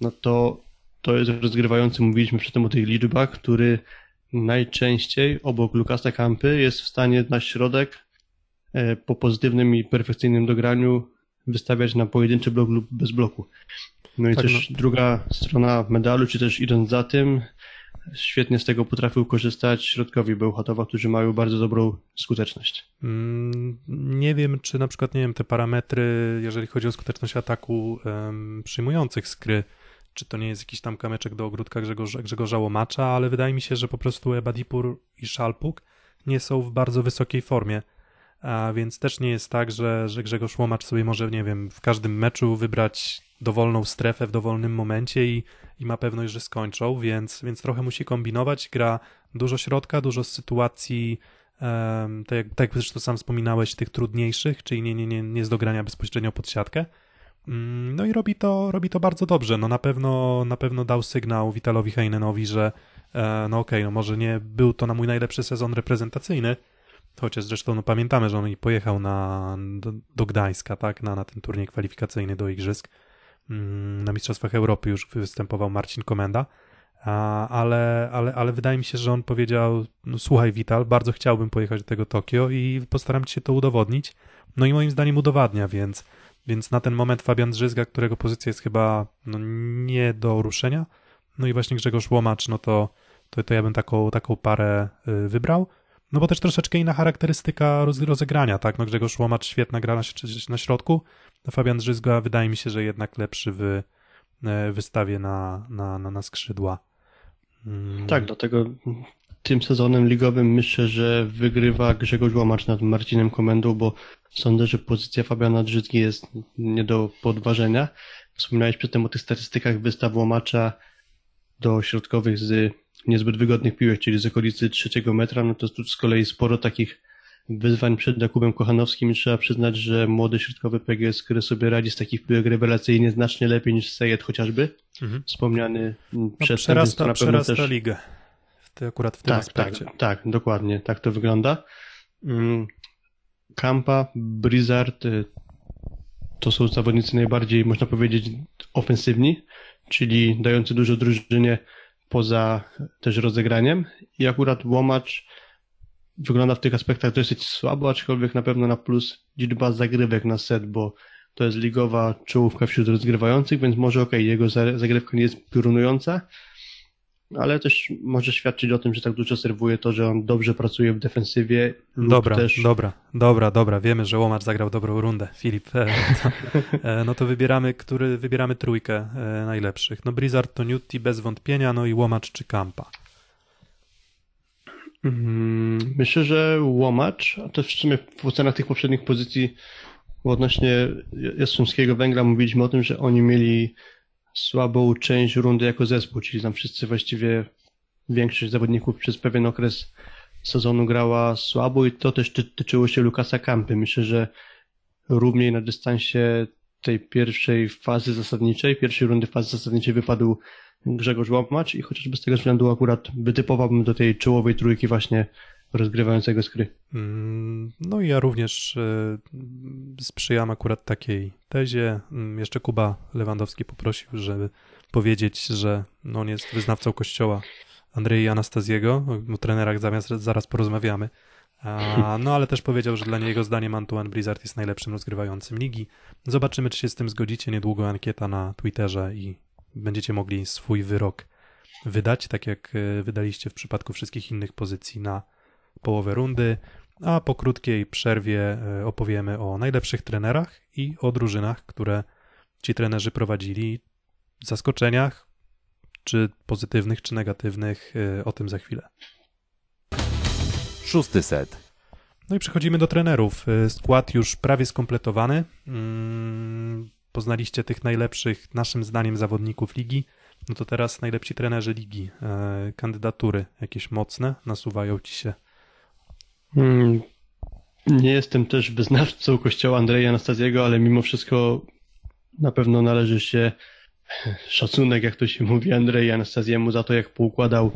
no to to jest rozgrywający, mówiliśmy przy tym o tych liczbach, który najczęściej obok Lukasa Kampy jest w stanie na środek e, po pozytywnym i perfekcyjnym dograniu wystawiać na pojedynczy blok lub bez bloku. No i Tak, też druga strona medalu, czy też idąc za tym, świetnie z tego potrafił korzystać środkowi Bełchatowa, którzy mają bardzo dobrą skuteczność. Mm, Nie wiem, czy na przykład, nie wiem, te parametry, jeżeli chodzi o skuteczność ataku em, przyjmujących skry, czy to nie jest jakiś tam kameczek do ogródka Grzegorza, Grzegorza Łomacza, ale wydaje mi się, że po prostu Ebadipur i Szalpuk nie są w bardzo wysokiej formie. A więc też nie jest tak, że, że Grzegorz Łomacz sobie może, nie wiem, w każdym meczu wybrać dowolną strefę w dowolnym momencie i, i ma pewność, że skończą, więc, więc trochę musi kombinować. Gra dużo środka, dużo sytuacji, em, tak, jak, tak jak zresztą sam wspominałeś, tych trudniejszych, czyli nie, nie, nie, nie z dogrania bezpośrednio pod siatkę. Mm, No i robi to, robi to bardzo dobrze. No na pewno, na pewno dał sygnał Witalowi Heinenowi, że e, no okej, no może nie był to na mój najlepszy sezon reprezentacyjny, chociaż zresztą no pamiętamy, że on i pojechał na, do, do Gdańska, tak, na, na ten turniej kwalifikacyjny do Igrzysk. Mm, Na Mistrzostwach Europy już występował Marcin Komenda, a, ale, ale, ale wydaje mi się, że on powiedział, no, słuchaj Wital, bardzo chciałbym pojechać do tego Tokio i postaram się to udowodnić. No i moim zdaniem udowadnia, więc, więc na ten moment Fabian Drzyzga, którego pozycja jest chyba no, nie do ruszenia, no i właśnie Grzegorz Łomacz, no to, to, to ja bym taką, taką parę y, wybrał. No bo też troszeczkę inna charakterystyka roz, rozegrania, tak? No Grzegorz Łomacz świetna gra na, na środku, a Fabian Drzyzga wydaje mi się, że jednak lepszy w e, wystawie na, na, na, na skrzydła. Mm, Tak, dlatego tym sezonem ligowym myślę, że wygrywa Grzegorz Łomacz nad Marcinem Komendą, bo sądzę, że pozycja Fabiana Drzyzgi jest nie do podważenia. Wspominałeś przedtem o tych statystykach wystaw Łomacza do środkowych z niezbyt wygodnych piłek, czyli z okolicy trzeciego metra, no to tu z kolei sporo takich wyzwań przed Jakubem Kochanowskim i trzeba przyznać, że młody środkowy PGS, który sobie radzi z takich piłek rewelacyjnie znacznie lepiej niż Sejed chociażby, Mhm. wspomniany no, przed tym, przerasta, na pewno przerasta też... ligę. W te, akurat w tym Tak, aspekcie. tak, tak, dokładnie, tak to wygląda. Kampa, Blizzard y, to są zawodnicy najbardziej, można powiedzieć, ofensywni, czyli dający dużo drużynie poza też rozegraniem. I akurat Łomacz wygląda w tych aspektach dosyć słabo, aczkolwiek na pewno na plus liczba zagrywek na set, bo to jest ligowa czołówka wśród rozgrywających, więc może okej, jego za- zagrywka nie jest piorunująca, ale też może świadczyć o tym, że tak dużo serwuje to, że on dobrze pracuje w defensywie Dobra, też... dobra, dobra, dobra. Wiemy, że Łomacz zagrał dobrą rundę. *laughs* Filip, e, to, e, no to wybieramy, który, wybieramy trójkę e, najlepszych. No Blizzard to Newty bez wątpienia, no i Łomacz czy Kampa. Mm, Myślę, że Łomacz, a też w sumie w ocenach tych poprzednich pozycji odnośnie Jastrzębskiego Węgla mówiliśmy o tym, że oni mieli słabą część rundy jako zespół, czyli tam wszyscy właściwie większość zawodników przez pewien okres sezonu grała słabo i to też ty- tyczyło się Lukasa Kampy. Myślę, że równiej na dystansie tej pierwszej fazy zasadniczej, pierwszej rundy fazy zasadniczej wypadł Grzegorz Łomacz i chociażby z tego względu akurat wytypowałbym do tej czołowej trójki właśnie rozgrywającego skry. Mm, No i ja również e, sprzyjam akurat takiej tezie. Mm, Jeszcze Kuba Lewandowski poprosił, żeby powiedzieć, że no, on jest wyznawcą kościoła Andrei Anastazjego. O trenerach zamiast, zaraz porozmawiamy. No ale też powiedział, że dla niego zdaniem Antoine Blizzard jest najlepszym rozgrywającym ligi. Zobaczymy, czy się z tym zgodzicie. Niedługo ankieta na Twitterze i będziecie mogli swój wyrok wydać, tak jak e, wydaliście w przypadku wszystkich innych pozycji na połowę rundy, a po krótkiej przerwie e, opowiemy o najlepszych trenerach i o drużynach, które ci trenerzy prowadzili, zaskoczeniach, czy pozytywnych, czy negatywnych, e, o tym za chwilę. Szósty set. No i przechodzimy do trenerów. E, Skład już prawie skompletowany. Mm, Poznaliście tych najlepszych, naszym zdaniem, zawodników ligi. No to teraz najlepsi trenerzy ligi. Kandydatury jakieś mocne nasuwają ci się. Mm, Nie jestem też wyznawcą kościoła Andrzeja Anastazjego, ale mimo wszystko na pewno należy się szacunek, jak to się mówi, Andrzej Anastazjemu za to, jak poukładał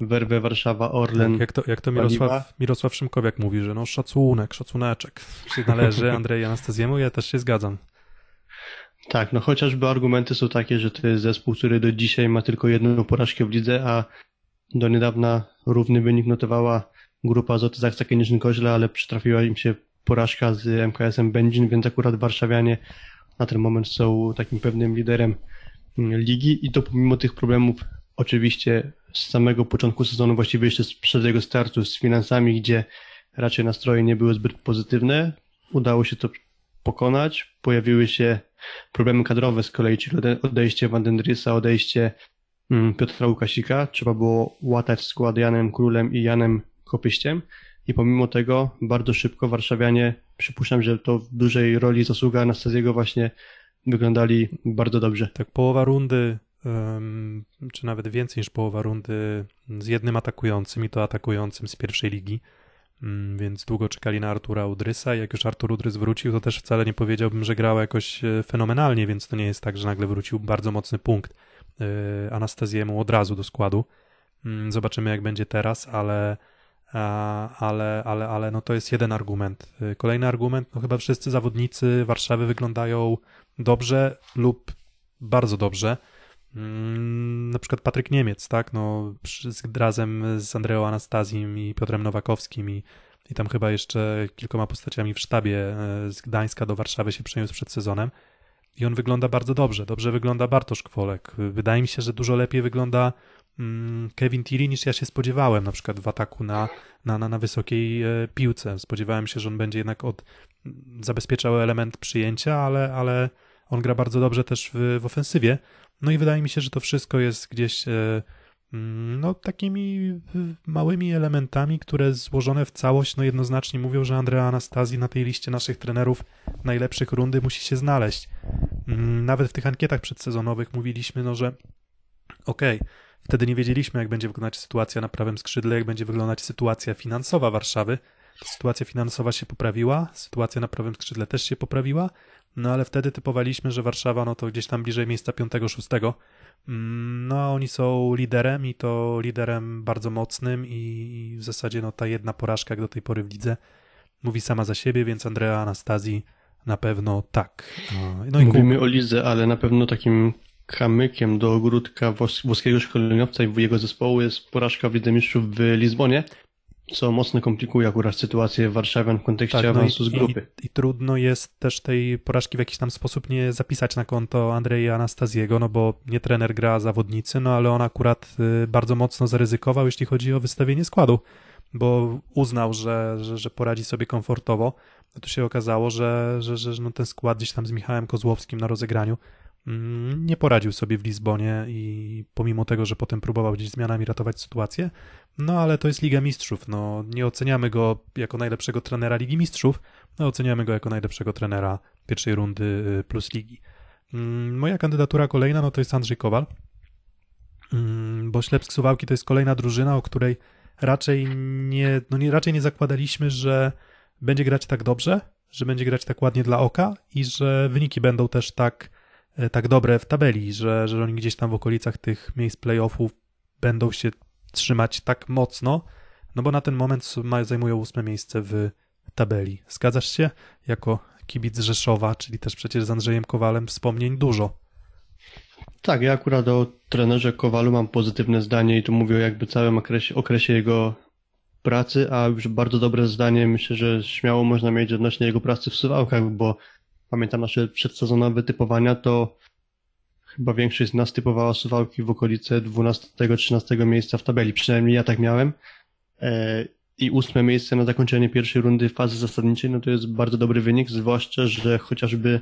werwę Warszawa Orlen. Tak, jak to, jak to. Mirosław, Mirosław Szymkowiak mówi, że no szacunek, szacuneczek się należy *laughs* Andrzej Anastazjemu, ja też się zgadzam. Tak, no chociażby argumenty są takie, że to jest zespół, który do dzisiaj ma tylko jedną porażkę w lidze, a do niedawna równy wynik notowała grupa Azoty Zachsa Konieczny-Koźle, ale przytrafiła im się porażka z MKS-em Będzin, więc akurat warszawianie na ten moment są takim pewnym liderem mm, ligi i to pomimo tych problemów oczywiście z samego początku sezonu, właściwie jeszcze przed jego startu z finansami, gdzie raczej nastroje nie były zbyt pozytywne, udało się to pokonać. Pojawiły się problemy kadrowe z kolei, czyli odejście Vandendrisa, odejście mm, Piotra Łukasika. Trzeba było łatać skład Janem Królem i Janem Kopyściem i pomimo tego bardzo szybko warszawianie, przypuszczam, że to w dużej roli zasługa Anastazjego właśnie wyglądali bardzo dobrze. Tak, połowa rundy, czy nawet więcej niż połowa rundy z jednym atakującym i to atakującym z pierwszej ligi, mm, więc długo czekali na Artura Udrysa jak już Artur Udrys wrócił, to też wcale nie powiedziałbym, że grał jakoś e, fenomenalnie, więc to nie jest tak, że nagle wrócił bardzo mocny punkt e, Anastazjemu od razu do składu. Mm, zobaczymy jak będzie teraz, ale ale, ale, ale no to jest jeden argument. Kolejny argument, no chyba wszyscy zawodnicy Warszawy wyglądają dobrze lub bardzo dobrze. Mm, na przykład Patryk Niemiec, tak, no razem z Andreą Anastazim i Piotrem Nowakowskim i, i tam chyba jeszcze kilkoma postaciami w sztabie e, z Gdańska do Warszawy się przeniósł przed sezonem i on wygląda bardzo dobrze. Dobrze wygląda Bartosz Kwolek. Wydaje mi się, że dużo lepiej wygląda Kevin Tilly niż ja się spodziewałem, na przykład w ataku na, na, na, na wysokiej e, piłce. Spodziewałem się, że on będzie jednak od, zabezpieczał element przyjęcia, ale, ale on gra bardzo dobrze też w, w ofensywie. No i wydaje mi się, że to wszystko jest gdzieś e, mm, no, takimi małymi elementami, które złożone w całość no, jednoznacznie mówią, że Andrea Anastazji na tej liście naszych trenerów najlepszych rundy musi się znaleźć. Mm, nawet w tych ankietach przedsezonowych mówiliśmy, no, że okej, okay, Wtedy nie wiedzieliśmy, jak będzie wyglądać sytuacja na prawym skrzydle, jak będzie wyglądać sytuacja finansowa Warszawy. Sytuacja finansowa się poprawiła, sytuacja na prawym skrzydle też się poprawiła, no ale wtedy typowaliśmy, że Warszawa no to gdzieś tam bliżej miejsca 5-6. Mm, no oni są liderem i to liderem bardzo mocnym i w zasadzie no ta jedna porażka jak do tej pory w lidze mówi sama za siebie, więc Andrea Anastazji na pewno tak. No, no Mówimy o lidze, ale na pewno takim kamykiem do ogródka włoskiego szkoleniowca i jego zespołu jest porażka w Lidze Mistrzów w Lizbonie, co mocno komplikuje akurat sytuację Warszawian w kontekście tak, no awansu z grupy. I, I, trudno jest też tej porażki w jakiś tam sposób nie zapisać na konto Andrzeja Anastazjego, no bo nie trener gra, zawodnicy, no ale on akurat y, bardzo mocno zaryzykował, jeśli chodzi o wystawienie składu, bo uznał, że, że, że poradzi sobie komfortowo. No to się okazało, że, że, że no ten skład gdzieś tam z Michałem Kozłowskim na rozegraniu nie poradził sobie w Lizbonie i pomimo tego, że potem próbował gdzieś zmianami ratować sytuację, no ale to jest Liga Mistrzów, no nie oceniamy go jako najlepszego trenera Ligi Mistrzów, no oceniamy go jako najlepszego trenera pierwszej rundy y, plus ligi. Mm, moja kandydatura kolejna, no to jest Andrzej Kowal, mm, bo Ślepsk Suwałki to jest kolejna drużyna, o której raczej nie, no nie, raczej nie zakładaliśmy, że będzie grać tak dobrze, że będzie grać tak ładnie dla oka i że wyniki będą też tak tak dobre w tabeli, że, że oni gdzieś tam w okolicach tych miejsc playoffów będą się trzymać tak mocno, no bo na ten moment zajmują ósme miejsce w tabeli. Zgadzasz się? Jako kibic Rzeszowa, czyli też przecież z Andrzejem Kowalem wspomnień dużo. Tak, ja akurat o trenerze Kowalu mam pozytywne zdanie i tu mówię o jakby całym okresie, okresie jego pracy, a już bardzo dobre zdanie myślę, że śmiało można mieć odnośnie jego pracy w Suwałkach, bo pamiętam nasze przedsezonowe typowania, to chyba większość z nas typowała suwałki w okolice 12-13 miejsca w tabeli. Przynajmniej ja tak miałem. E, I ósme miejsce na zakończenie pierwszej rundy fazy zasadniczej, no to jest bardzo dobry wynik, zwłaszcza, że chociażby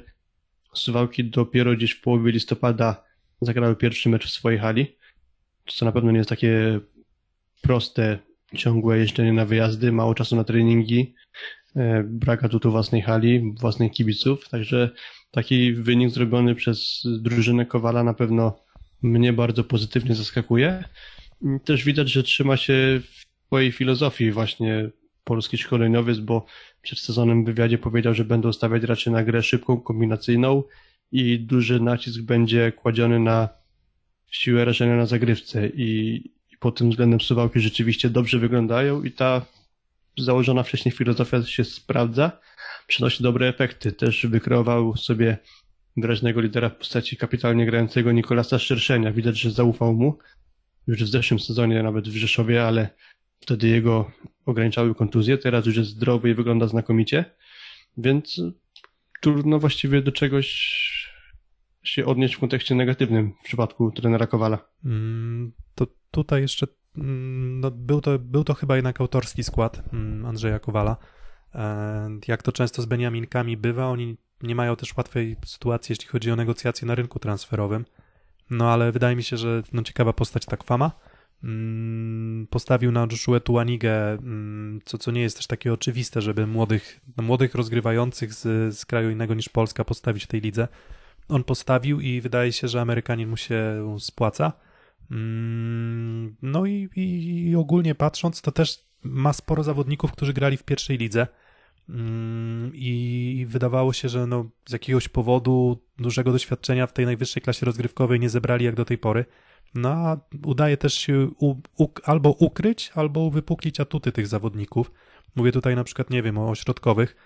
suwałki dopiero gdzieś w połowie listopada zagrały pierwszy mecz w swojej hali, co na pewno nie jest takie proste, ciągłe jeżdżenie na wyjazdy, mało czasu na treningi, brak atutu własnej hali, własnych kibiców, także taki wynik zrobiony przez drużynę Kowala na pewno mnie bardzo pozytywnie zaskakuje. Też widać, że trzyma się w swojej filozofii właśnie polski szkoleniowiec, bo przed sezonem w wywiadzie powiedział, że będą stawiać raczej na grę szybką, kombinacyjną i duży nacisk będzie kładziony na siłę rażenia na zagrywce i, i pod tym względem suwałki rzeczywiście dobrze wyglądają i ta założona wcześniej filozofia się sprawdza, przynosi dobre efekty. Też wykreował sobie wyraźnego lidera w postaci kapitalnie grającego Nikolasa Szerszenia. Widać, że zaufał mu już w zeszłym sezonie, nawet w Rzeszowie, ale wtedy jego ograniczały kontuzje. Teraz już jest zdrowy i wygląda znakomicie. Więc trudno właściwie do czegoś się odnieść w kontekście negatywnym w przypadku trenera Kowala. Mm, to tutaj jeszcze no, był, to, był to chyba jednak autorski skład mm, Andrzeja Kowala. E, jak to często z Beniaminkami bywa, oni nie mają też łatwej sytuacji, jeśli chodzi o negocjacje na rynku transferowym. No ale wydaje mi się, że no, ciekawa postać tak fama. Postawił na Joshua Tuanigę, co, co nie jest też takie oczywiste, żeby młodych, no, młodych rozgrywających z, z kraju innego niż Polska postawić w tej lidze on postawił i wydaje się, że Amerykanin mu się spłaca. Mm, no i, i, ogólnie patrząc, to też ma sporo zawodników, którzy grali w pierwszej lidze. Mm, I wydawało się, że no, z jakiegoś powodu dużego doświadczenia w tej najwyższej klasie rozgrywkowej nie zebrali jak do tej pory. No a udaje też się u, u, albo ukryć, albo wypuklić atuty tych zawodników. Mówię tutaj na przykład, nie wiem, o ośrodkowych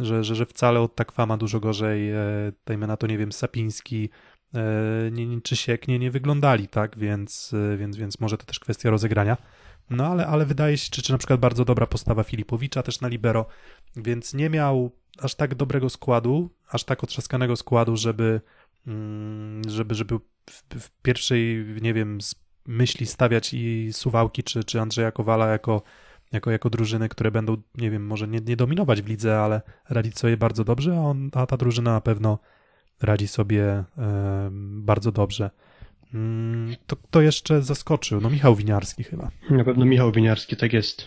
że, że, że wcale od Takwama dużo gorzej, e, dajmy na to, nie wiem, Sapiński nie, czy Sieknie nie wyglądali, tak, więc, e, więc, więc może to też kwestia rozegrania. No ale, ale wydaje się, czy, czy na przykład bardzo dobra postawa Filipowicza też na libero, więc nie miał aż tak dobrego składu, aż tak otrzaskanego składu, żeby, mm, żeby, żeby w, w pierwszej, nie wiem, myśli stawiać i Suwałki czy, czy Andrzeja Kowala jako jako, jako drużyny, które będą, nie wiem, może nie, nie dominować w lidze, ale radzić sobie bardzo dobrze, a, on, a ta drużyna na pewno radzi sobie bardzo dobrze. Mm, to kto jeszcze zaskoczył? No Michał Winiarski chyba. Na pewno Michał Winiarski, tak jest.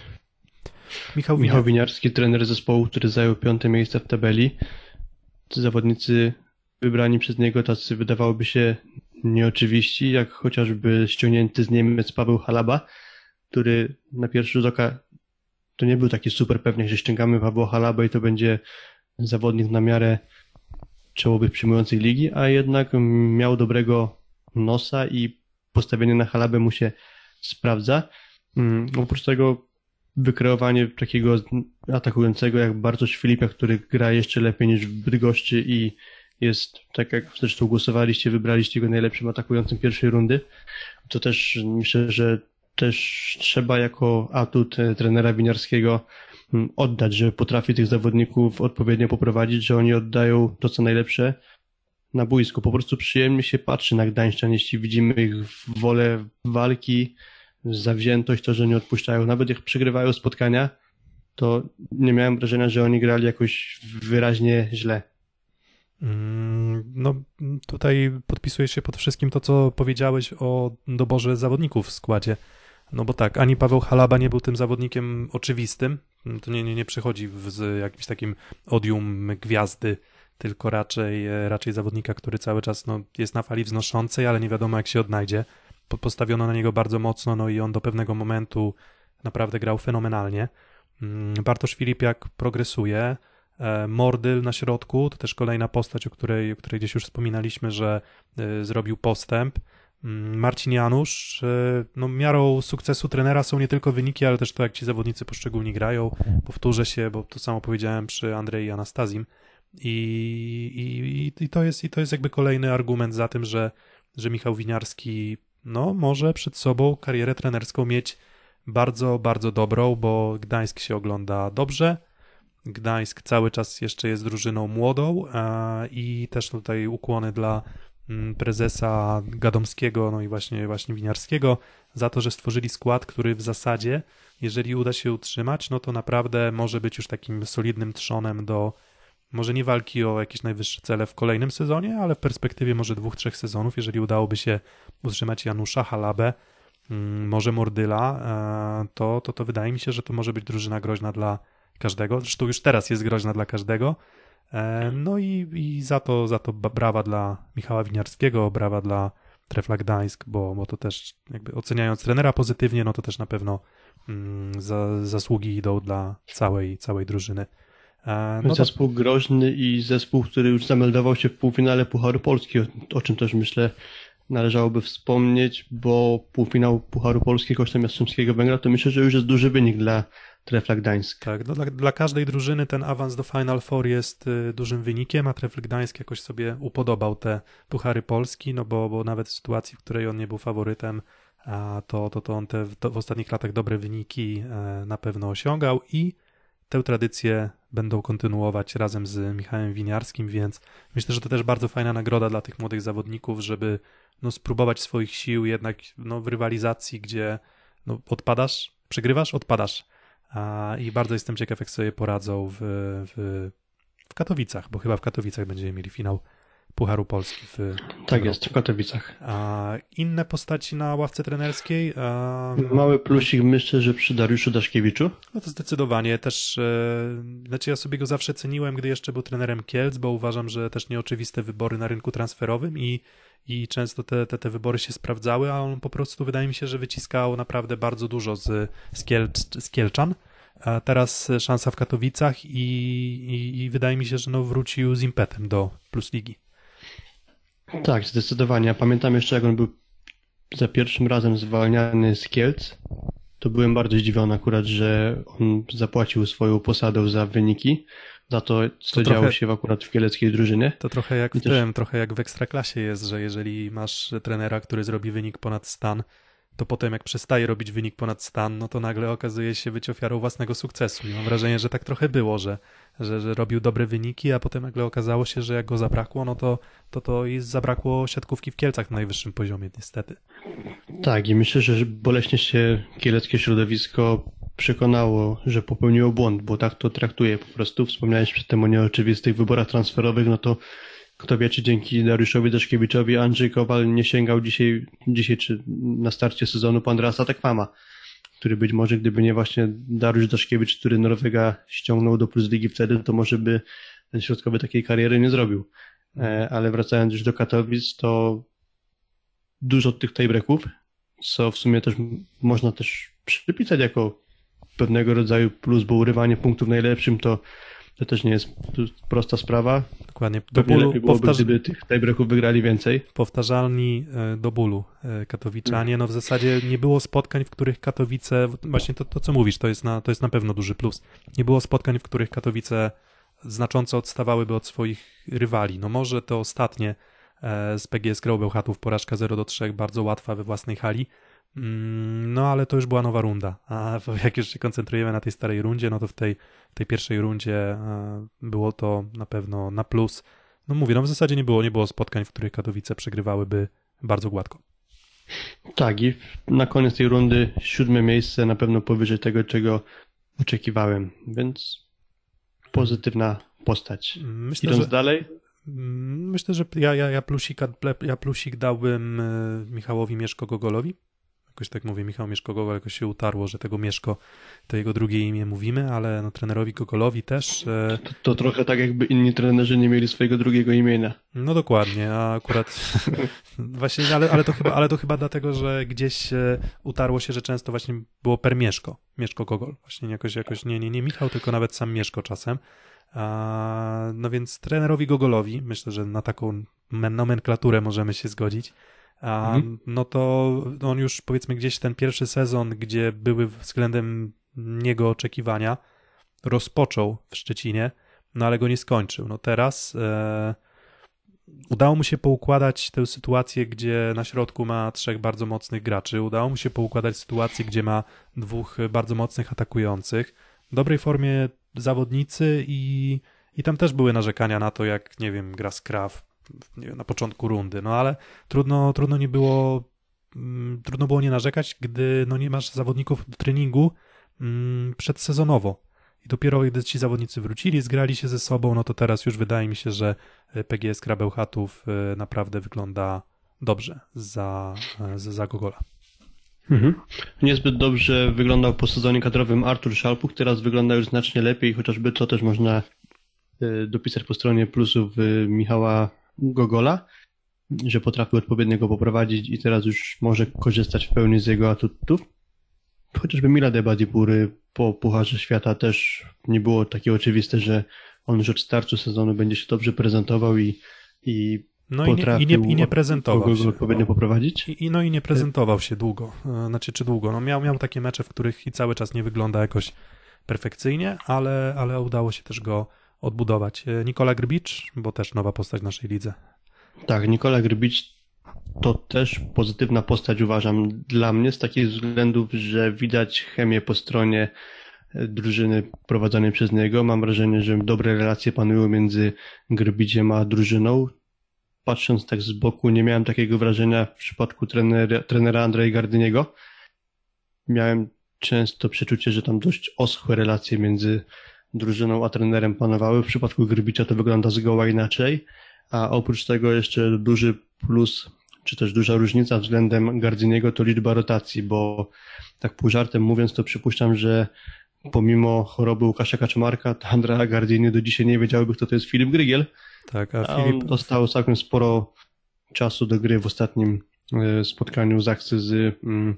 Michał, Winiar... Michał Winiarski, trener zespołu, który zajął piąte miejsce w tabeli. Zawodnicy wybrani przez niego tacy wydawałoby się nieoczywiści, jak chociażby ściągnięty z Niemiec Paweł Halaba, który na pierwszy rzut oka to nie był taki super pewnie, że ściągamy Pablo Halabę i to będzie zawodnik na miarę czołowych przyjmujących ligi, a jednak miał dobrego nosa i postawienie na Halabę mu się sprawdza. Um, oprócz tego wykreowanie takiego atakującego jak Bartosz Filipia, który gra jeszcze lepiej niż w Bydgoszczy i jest, tak jak zresztą głosowaliście, wybraliście go najlepszym atakującym pierwszej rundy, to też myślę, że też trzeba jako atut e, trenera winiarskiego mm, oddać, że potrafi tych zawodników odpowiednio poprowadzić, że oni oddają to, co najlepsze na boisku. Po prostu przyjemnie się patrzy na Gdańszczan, jeśli widzimy ich wolę walki, zawziętość, to, że nie odpuszczają. Nawet jak przegrywają spotkania, to nie miałem wrażenia, że oni grali jakoś wyraźnie źle. Mm, no, tutaj podpisuję się pod wszystkim to, co powiedziałeś o doborze zawodników w składzie. No bo tak, ani Paweł Halaba nie był tym zawodnikiem oczywistym. To nie, nie, nie przychodzi z jakimś takim odium gwiazdy, tylko raczej, e, raczej zawodnika, który cały czas no, jest na fali wznoszącej, ale nie wiadomo jak się odnajdzie. Postawiono na niego bardzo mocno, no i on do pewnego momentu naprawdę grał fenomenalnie. Mm, Bartosz Filipiak progresuje. E, Mordyl na środku, to też kolejna postać, o której, o której gdzieś już wspominaliśmy, że e, zrobił postęp. Mm, Marcin Janusz, e, no miarą sukcesu trenera są nie tylko wyniki, ale też to, jak ci zawodnicy poszczególnie grają. Powtórzę się, bo to samo powiedziałem przy Andrzej Anastazim. I, i, i, to jest, I to jest jakby kolejny argument za tym, że, że Michał Winiarski no, może przed sobą karierę trenerską mieć bardzo, bardzo dobrą, bo Gdańsk się ogląda dobrze. Gdańsk cały czas jeszcze jest drużyną młodą i też tutaj ukłony dla prezesa Gadomskiego, no i właśnie, właśnie Winiarskiego, za to, że stworzyli skład, który w zasadzie, jeżeli uda się utrzymać, no to naprawdę może być już takim solidnym trzonem do może nie walki o jakieś najwyższe cele w kolejnym sezonie, ale w perspektywie może dwóch, trzech sezonów, jeżeli udałoby się utrzymać Janusza, Halabę, mm, może Mordyla, e, to, to, to wydaje mi się, że to może być drużyna groźna dla każdego. Zresztą już teraz jest groźna dla każdego, no i, i za, to, za to brawa dla Michała Winiarskiego, brawa dla Trefla Gdańsk, bo, bo to też jakby oceniając trenera pozytywnie, no to też na pewno mm, za, zasługi idą dla całej, całej drużyny. E, no zespół to... groźny i zespół, który już zameldował się w półfinale Pucharu Polski, o, o czym też myślę należałoby wspomnieć, bo półfinał Pucharu Polski kosztem Jastrzębskiego Węgla to myślę, że już jest duży wynik dla Trefla Gdańsk. Tak, no dla, dla, każdej drużyny ten awans do Final Four jest y, dużym wynikiem, a Trefl Gdańsk jakoś sobie upodobał te Puchary Polski, no bo, bo nawet w sytuacji, w której on nie był faworytem, a to, to, to on te w, to w ostatnich latach dobre wyniki e, na pewno osiągał i tę tradycję będą kontynuować razem z Michałem Winiarskim, więc myślę, że to też bardzo fajna nagroda dla tych młodych zawodników, żeby no, spróbować swoich sił jednak no, w rywalizacji, gdzie no, odpadasz, przegrywasz, odpadasz. A, I bardzo jestem ciekaw, jak sobie poradzą w, w, w Katowicach, bo chyba w Katowicach będziemy mieli finał Pucharu Polski. W, tak jest, w Katowicach. A inne postaci na ławce trenerskiej? A... Mały plusik myślę, że przy Dariuszu Daszkiewiczu. No to zdecydowanie też, e, znaczy ja sobie go zawsze ceniłem, gdy jeszcze był trenerem Kielc, bo uważam, że też nieoczywiste wybory na rynku transferowym i, i często te, te, te wybory się sprawdzały, a on po prostu wydaje mi się, że wyciskał naprawdę bardzo dużo z, z, Kielc, z Kielczan. A teraz szansa w Katowicach i, i, i wydaje mi się, że no wrócił z impetem do Plus Ligi. Tak, zdecydowanie. Ja pamiętam jeszcze, jak on był za pierwszym razem zwalniany z Kielc, to byłem bardzo zdziwiony akurat, że on zapłacił swoją posadę za wyniki, za to, co to działo trochę, się akurat w kieleckiej drużynie. To trochę jak w też... tym, trochę jak w Ekstraklasie jest, że jeżeli masz trenera, który zrobi wynik ponad stan, to potem jak przestaje robić wynik ponad stan, no to nagle okazuje się być ofiarą własnego sukcesu. I mam wrażenie, że tak trochę było, że, że, że robił dobre wyniki, a potem nagle okazało się, że jak go zabrakło, no to, to, to i zabrakło siatkówki w Kielcach na najwyższym poziomie, niestety. Tak, i myślę, że boleśnie się kieleckie środowisko przekonało, że popełniło błąd, bo tak to traktuje po prostu. Wspomniałeś przedtem o nieoczywistych wyborach transferowych, no to kto wie, czy dzięki Dariuszowi Deszkiewiczowi Andrzej Kowal nie sięgał dzisiaj, dzisiaj czy na starcie sezonu po Andrasa Tekwama, który być może, gdyby nie właśnie Dariusz Daszkiewicz, który Norwega ściągnął do Plus Ligi wtedy, to może by ten środkowy takiej kariery nie zrobił. E, ale wracając już do Katowic, to dużo tych tiebreaków, co w sumie też można też przypisać jako pewnego rodzaju plus, bo urywanie punktów najlepszym to to też nie jest prosta sprawa. Dokładnie. Do bólu, byłoby, powtarz... gdyby tych tiebreaków wygrali więcej. Powtarzalni e, do bólu e, katowiczanie. No w zasadzie nie było spotkań, w których Katowice, właśnie to, to co mówisz, to jest, na, to jest na pewno duży plus. Nie było spotkań, w których Katowice znacząco odstawałyby od swoich rywali. No może to ostatnie e, z PGS Grał Bełchatów, porażka 0 do 3, bardzo łatwa we własnej hali, no ale to już była nowa runda, a *laughs* jak już się koncentrujemy na tej starej rundzie, no to w tej, tej pierwszej rundzie e, było to na pewno na plus. No mówię, no w zasadzie nie było, nie było spotkań, w których Katowice przegrywałyby bardzo gładko. Tak i na koniec tej rundy siódme miejsce na pewno powyżej tego, czego oczekiwałem, więc pozytywna postać. Myślę, Idąc że, dalej? Myślę, że ja, ja, ja, plusik, ja plusik dałbym e, Michałowi Mieszko-Gogolowi Jakoś tak mówię, Michał Mieszko jakoś się utarło, że tego Mieszko to jego drugie imię mówimy, ale no, trenerowi Gogolowi też. E... To, to, trochę tak, jakby inni trenerzy nie mieli swojego drugiego imienia. No dokładnie, a akurat *laughs* właśnie, ale, ale, to chyba, ale to chyba dlatego, że gdzieś e, utarło się, że często właśnie było per Mieszko, Mieszko Gogol. Właśnie jakoś, jakoś nie, nie, nie Michał, tylko nawet sam Mieszko czasem. A, no więc trenerowi Gogolowi, myślę, że na taką nomenklaturę możemy się zgodzić mhm. no to on już powiedzmy gdzieś ten pierwszy sezon, gdzie były względem niego oczekiwania, rozpoczął w Szczecinie, no ale go nie skończył. No teraz e, udało mu się poukładać tę sytuację, gdzie na środku ma trzech bardzo mocnych graczy, udało mu się poukładać sytuację, gdzie ma dwóch bardzo mocnych atakujących, w dobrej formie zawodnicy i, i tam też były narzekania na to, jak, nie wiem, gra Skraw, wiem, na początku rundy, no ale trudno, trudno nie było mm, trudno było nie narzekać, gdy no nie masz zawodników do treningu mm, przedsezonowo. I dopiero gdy ci zawodnicy wrócili, zgrali się ze sobą, no to teraz już wydaje mi się, że e, PGS Krabełchatów e, naprawdę wygląda dobrze za, e, za, za Gogola. Mhm. Niezbyt dobrze wyglądał po sezonie kadrowym Artur Szalpuk, teraz wygląda już znacznie lepiej, chociażby to też można dopisać po stronie plusów Michała Gogola, że potrafił odpowiednio go poprowadzić i teraz już może korzystać w pełni z jego atutów. Chociażby Mila Debadipury po Pucharze Świata też nie było takie oczywiste, że on już od startu sezonu będzie się dobrze prezentował i, i no i nie, i nie, i nie prezentował się. odpowiednio poprowadzić? I, no i nie prezentował się długo. E, znaczy, czy długo? No miał, miał takie mecze, w których i cały czas nie wygląda jakoś perfekcyjnie, ale, ale udało się też go odbudować. E, Nikola Grbicz, bo też nowa postać w naszej lidze. Tak, Nikola Grbicz to też pozytywna postać uważam dla mnie z takich względów, że widać chemię po stronie drużyny prowadzonej przez niego. Mam wrażenie, że dobre relacje panują między Grbiciem a drużyną. Patrząc tak z boku, nie miałem takiego wrażenia w przypadku trenera, trenera Andrzeja Gardyniego. Miałem często przeczucie, że tam dość oschłe relacje między drużyną a trenerem panowały. W przypadku Grbicia to wygląda zgoła inaczej. A oprócz tego jeszcze duży plus, czy też duża różnica względem Gardyniego to liczba rotacji, bo tak pół żartem mówiąc, to przypuszczam, że pomimo choroby Łukasza Kaczmarka, to Andrea Gardini do dzisiaj nie wiedziałby, kto to jest Filip Grygiel. Tak, a, A Filip, on dostał całkiem sporo czasu do gry w ostatnim e, spotkaniu z akcji z, mm,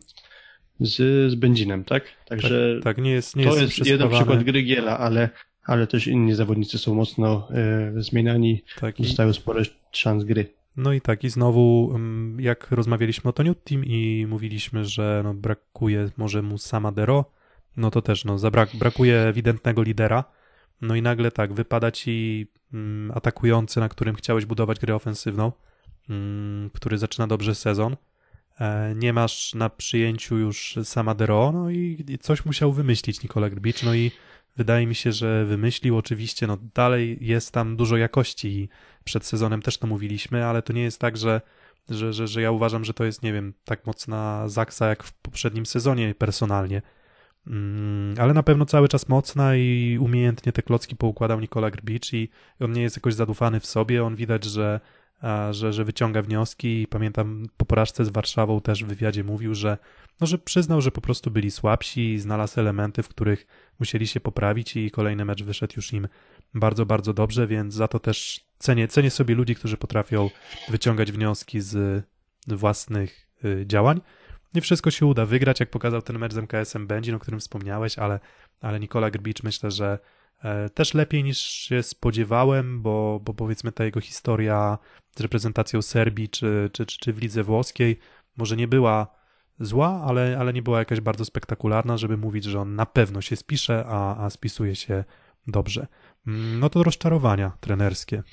z, z Będzinem, tak? Także tak, nie jest, nie to jest, jest jeden przykład Grygiela, ale, ale też inni zawodnicy są mocno e, zmieniani, Tak, i, dostają sporo szans gry. no i tak, i znowu, mm, jak rozmawialiśmy o Toniu Team i mówiliśmy, że no, brakuje może mu Samadero, no to też no, zabrak, brakuje ewidentnego lidera. No i nagle tak, wypada ci mm, atakujący, na którym chciałeś budować grę ofensywną, mm, który zaczyna dobrze sezon. E, nie masz na przyjęciu już Samadero, no i, coś musiał wymyślić Nikola Grbic, no i wydaje mi się, że wymyślił. Oczywiście, no dalej jest tam dużo jakości i przed sezonem też to mówiliśmy, ale to nie jest tak, że, że, że, że ja uważam, że to jest, nie wiem, tak mocna zaksa jak w poprzednim sezonie personalnie. Mm, ale na pewno cały czas mocna i umiejętnie te klocki poukładał Nikola Grbic i on nie jest jakoś zadufany w sobie, on widać, że, że, że wyciąga wnioski i pamiętam po porażce z Warszawą też w wywiadzie mówił, że, no, że przyznał, że po prostu byli słabsi i znalazł elementy, w których musieli się poprawić i kolejny mecz wyszedł już im bardzo, bardzo dobrze, więc za to też cenię, cenię sobie ludzi, którzy potrafią wyciągać wnioski z własnych y, działań. Nie wszystko się uda wygrać, jak pokazał ten mecz z MKS-em Będzin, o którym wspomniałeś, ale, ale Nikola Grbicz myślę, że też lepiej niż się spodziewałem, bo, bo powiedzmy ta jego historia z reprezentacją Serbii czy, czy, czy, czy w lidze włoskiej może nie była zła, ale, ale nie była jakaś bardzo spektakularna, żeby mówić, że on na pewno się spisze, a, a spisuje się dobrze. Mm, No to rozczarowania trenerskie.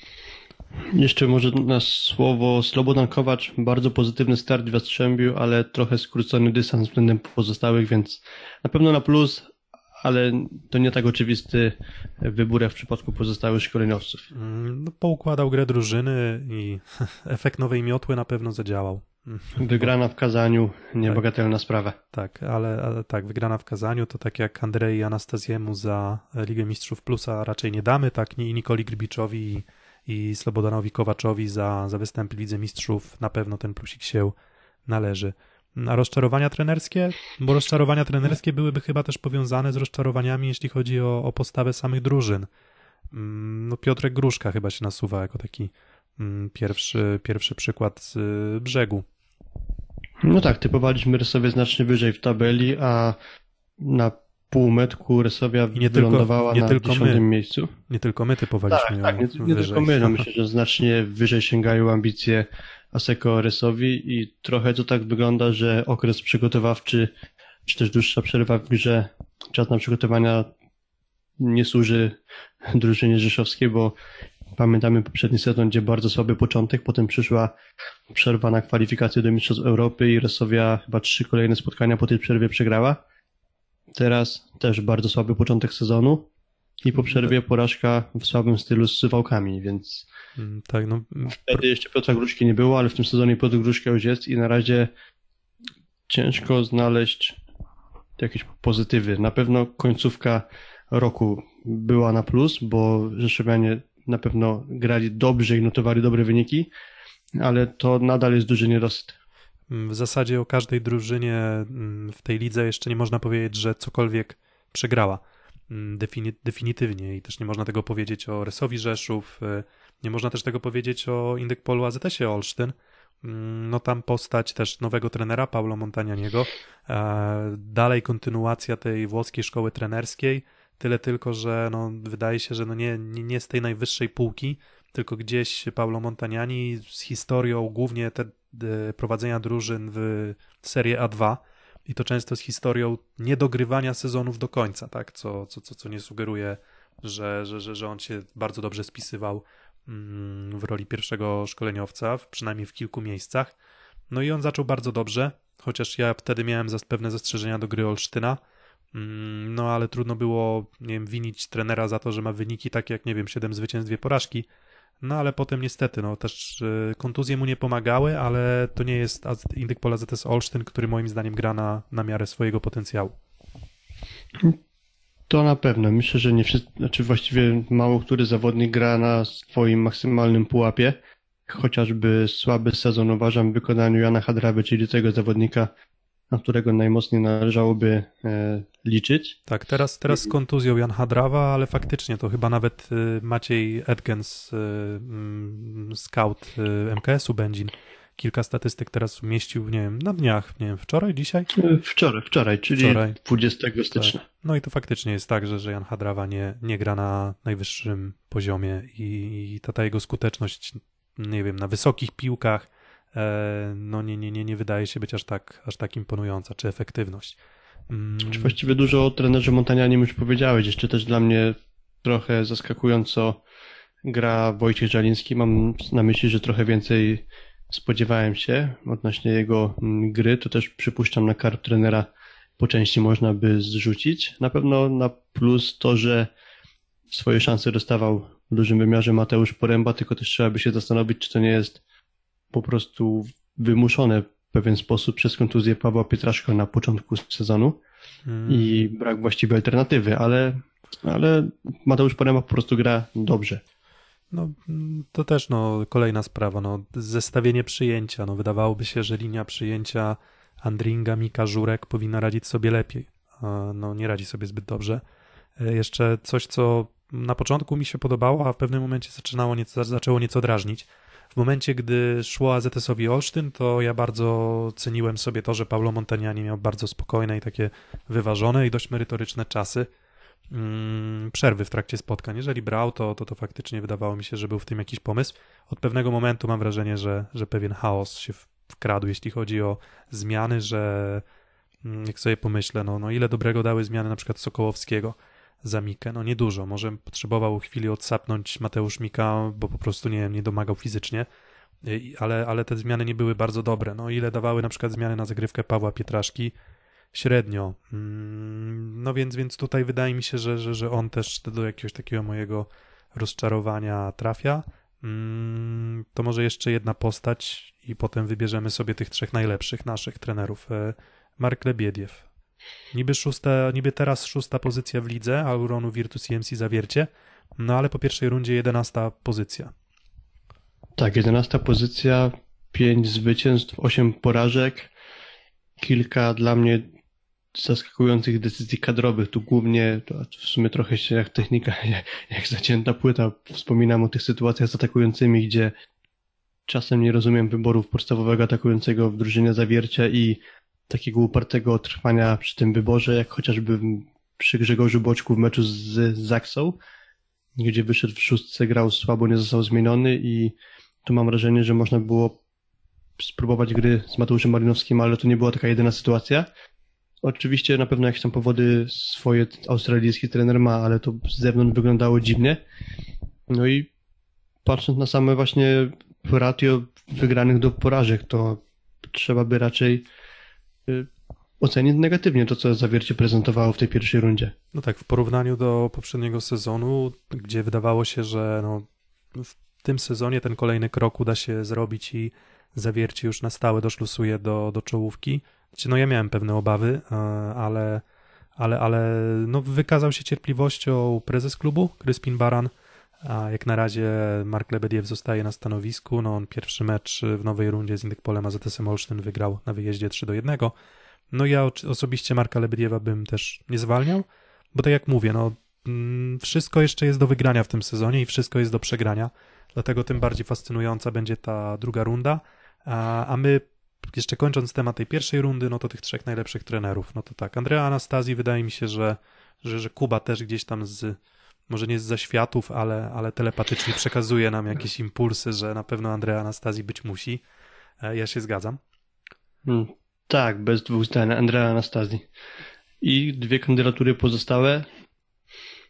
Jeszcze może na słowo Slobodan Kowacz, bardzo pozytywny start w Jastrzębiu, ale trochę skrócony dystans względem pozostałych, więc na pewno na plus, ale to nie tak oczywisty wybór jak w przypadku pozostałych szkoleniowców. Mm, No, poukładał grę drużyny i *laughs* efekt nowej miotły na pewno zadziałał. Mm, Wygrana w Kazaniu, niebagatelna sprawa. Tak, ale, ale tak, wygrana w Kazaniu to tak jak Andrei Anastazjemu za Ligę Mistrzów Plusa raczej nie damy, tak i Nikoli Grbiczowi i, i Slobodanowi Kowaczowi za, za występ Lidze Mistrzów na pewno ten plusik się należy. A rozczarowania trenerskie? Bo rozczarowania trenerskie byłyby chyba też powiązane z rozczarowaniami, jeśli chodzi o, o postawę samych drużyn. Mm, No Piotrek Gruszka chyba się nasuwa jako taki mm, pierwszy, pierwszy przykład z y, brzegu. No tak, typowaliśmy Rysowie znacznie wyżej w tabeli, a na półmetku Rysowia I nie tylko- wylądowała nie na tylko my. miejscu. Nie tylko my typowaliśmy Tak, tak, nie, ją nie tylko my, no myślę, *laughs* że znacznie wyżej sięgają ambicje Aseko Rysowi i trochę to tak wygląda, że okres przygotowawczy, czy też dłuższa przerwa w grze, czas na przygotowania nie służy drużynie rzeszowskiej, bo pamiętamy poprzedni sezon, gdzie bardzo słaby początek, potem przyszła przerwa na kwalifikacje do Mistrzostw Europy i Rysowia chyba trzy kolejne spotkania po tej przerwie przegrała. Teraz też bardzo słaby początek sezonu i po przerwie porażka w słabym stylu z Suwałkami, więc Mm, Tak, no, wtedy jeszcze Piotra Gruszki nie było, ale w tym sezonie Piotr Gruszka już jest i na razie ciężko znaleźć jakieś pozytywy. Na pewno końcówka roku była na plus, bo Rzeszowianie na pewno grali dobrze i notowali dobre wyniki, ale to nadal jest duży niedosyt. w zasadzie o każdej drużynie mm, w tej lidze jeszcze nie można powiedzieć, że cokolwiek przegrała mm, defini- definitywnie i też nie można tego powiedzieć o Rysowi Rzeszów, y, nie można też tego powiedzieć o Indykpolu AZS-ie Olsztyn. Mm, No tam postać też nowego trenera, Paulo Montagnaniego. E, Dalej kontynuacja tej włoskiej szkoły trenerskiej, tyle tylko, że no, wydaje się, że no nie, nie, z tej najwyższej półki, tylko gdzieś Paulo Montagnani z historią głównie te prowadzenia drużyn w Serie A2 i to często z historią niedogrywania sezonów do końca, tak? Co, co, co, co nie sugeruje, że, że, że, że on się bardzo dobrze spisywał mm, w roli pierwszego szkoleniowca, przynajmniej w kilku miejscach. No i on zaczął bardzo dobrze, chociaż ja wtedy miałem pewne zastrzeżenia do gry Olsztyna. Mm, No ale trudno było, nie wiem, winić trenera za to, że ma wyniki takie jak, nie wiem, 7 zwycięstw, dwie porażki. No ale potem niestety, no też y, kontuzje mu nie pomagały, ale to nie jest Indyk Pola ZS Olsztyn, który moim zdaniem gra na, na miarę swojego potencjału. To na pewno. Myślę, że nie wszyscy, znaczy właściwie mało który zawodnik gra na swoim maksymalnym pułapie. Chociażby słaby sezon uważam w wykonaniu Jana Hadraby, czyli tego zawodnika, na którego najmocniej należałoby e, liczyć. Tak, teraz, teraz z kontuzją Jan Hadrawa, ale faktycznie to chyba nawet y, Maciej Edgens, y, mm, scout MKS-u Będzin, kilka statystyk teraz umieścił, nie wiem, na dniach, nie wiem, wczoraj, dzisiaj? E, Wczoraj, wczoraj, czyli Wczoraj. 20 stycznia. No i to faktycznie jest tak, że, że Jan Hadrawa nie, nie gra na najwyższym poziomie i, i ta, ta jego skuteczność, nie wiem, na wysokich piłkach, e, no nie, nie, nie, nie wydaje się być aż tak, aż tak imponująca, czy efektywność. Mm, Czy właściwie dużo o trenerze Montanianim już powiedziałeś. Jeszcze też dla mnie trochę zaskakująco gra Wojciech Żaliński. Mam na myśli, że trochę więcej spodziewałem się odnośnie jego mm, gry. To też przypuszczam na karp trenera po części można by zrzucić. Na pewno na plus to, że swoje szanse dostawał w dużym wymiarze Mateusz Poręba, tylko też trzeba by się zastanowić, czy to nie jest po prostu wymuszone w pewien sposób przez kontuzję Pawła Pietraszko na początku sezonu mm, i brak właściwej alternatywy, ale, ale Mateusz Poręba po prostu gra dobrze. No, to też no, kolejna sprawa. No, zestawienie przyjęcia. No, wydawałoby się, że linia przyjęcia Andringa, Mika, Żurek powinna radzić sobie lepiej. No, nie radzi sobie zbyt dobrze. E, Jeszcze coś, co na początku mi się podobało, a w pewnym momencie zaczynało nieco, zaczęło nieco drażnić. W momencie, gdy szło AZS-owi Olsztyn, to ja bardzo ceniłem sobie to, że Paulo Montagnani miał bardzo spokojne i takie wyważone i dość merytoryczne czasy mm, przerwy w trakcie spotkań. Jeżeli brał, to, to to faktycznie wydawało mi się, że był w tym jakiś pomysł. Od pewnego momentu mam wrażenie, że, że pewien chaos się wkradł, jeśli chodzi o zmiany, że mm, jak sobie pomyślę, no, no ile dobrego dały zmiany na przykład Sokołowskiego za Mikę, no niedużo. Może potrzebował chwili odsapnąć Mateusz Mika, bo po prostu nie, nie domagał fizycznie, I- ale, ale te zmiany nie były bardzo dobre. No ile dawały na przykład zmiany na zagrywkę Pawła Pietraszki, średnio. Mm, No więc, więc tutaj wydaje mi się, że, że, że on też do jakiegoś takiego mojego rozczarowania trafia. Mm, To może jeszcze jedna postać i potem wybierzemy sobie tych trzech najlepszych naszych trenerów. E, Mark Lebiediew. Niby, szósta, niby teraz szósta pozycja w lidze, Auronu Virtus CMC zawiercie, no ale po pierwszej rundzie jedenasta pozycja. Tak, 11 pozycja, 5 zwycięstw, 8 porażek, kilka dla mnie zaskakujących decyzji kadrowych. Tu głównie, w sumie trochę się jak technika, *laughs* jak, jak zacięta płyta. Wspominam o tych sytuacjach z atakującymi, gdzie czasem nie rozumiem wyborów podstawowego atakującego w drużynie zawiercia i takiego upartego trwania przy tym wyborze, jak chociażby przy Grzegorzu Boczku w meczu z Zaksą, gdzie wyszedł w szóstce, grał słabo, nie został zmieniony i tu mam wrażenie, że można było spróbować gry z Mateuszem Marinowskim, ale to nie była taka jedyna sytuacja. Oczywiście na pewno jakieś tam powody swoje australijski trener ma, ale to z zewnątrz wyglądało dziwnie. No i patrząc na same właśnie ratio wygranych do porażek, to trzeba by raczej y, ocenić negatywnie to, co zawiercie prezentowało w tej pierwszej rundzie. No tak, w porównaniu do poprzedniego sezonu, gdzie wydawało się, że no, w tym sezonie ten kolejny krok uda się zrobić i zawiercie już na stałe doszlusuje do, do czołówki. Znaczy, No ja miałem pewne obawy, e, ale, ale, ale no, wykazał się cierpliwością prezes klubu, Kryspin Baran, a jak na razie Mark Lebediew zostaje na stanowisku. No on pierwszy mecz w nowej rundzie z Indykpolem AZS-em Olsztyn wygrał na wyjeździe 3 do 1. No ja osobiście Marka Lebediewa bym też nie zwalniał, bo tak jak mówię, no mm, wszystko jeszcze jest do wygrania w tym sezonie i wszystko jest do przegrania, dlatego tym bardziej fascynująca będzie ta druga runda, a, a my jeszcze kończąc temat tej pierwszej rundy, no to tych trzech najlepszych trenerów, no to tak, Andrea Anastazji wydaje mi się, że, że, że Kuba też gdzieś tam z, może nie z zaświatów, ale, ale telepatycznie przekazuje nam jakieś impulsy, że na pewno Andrea Anastazji być musi. E, Ja się zgadzam. Mm, Tak, bez dwóch zdań. Andrea Anastazji. I dwie kandydatury pozostałe.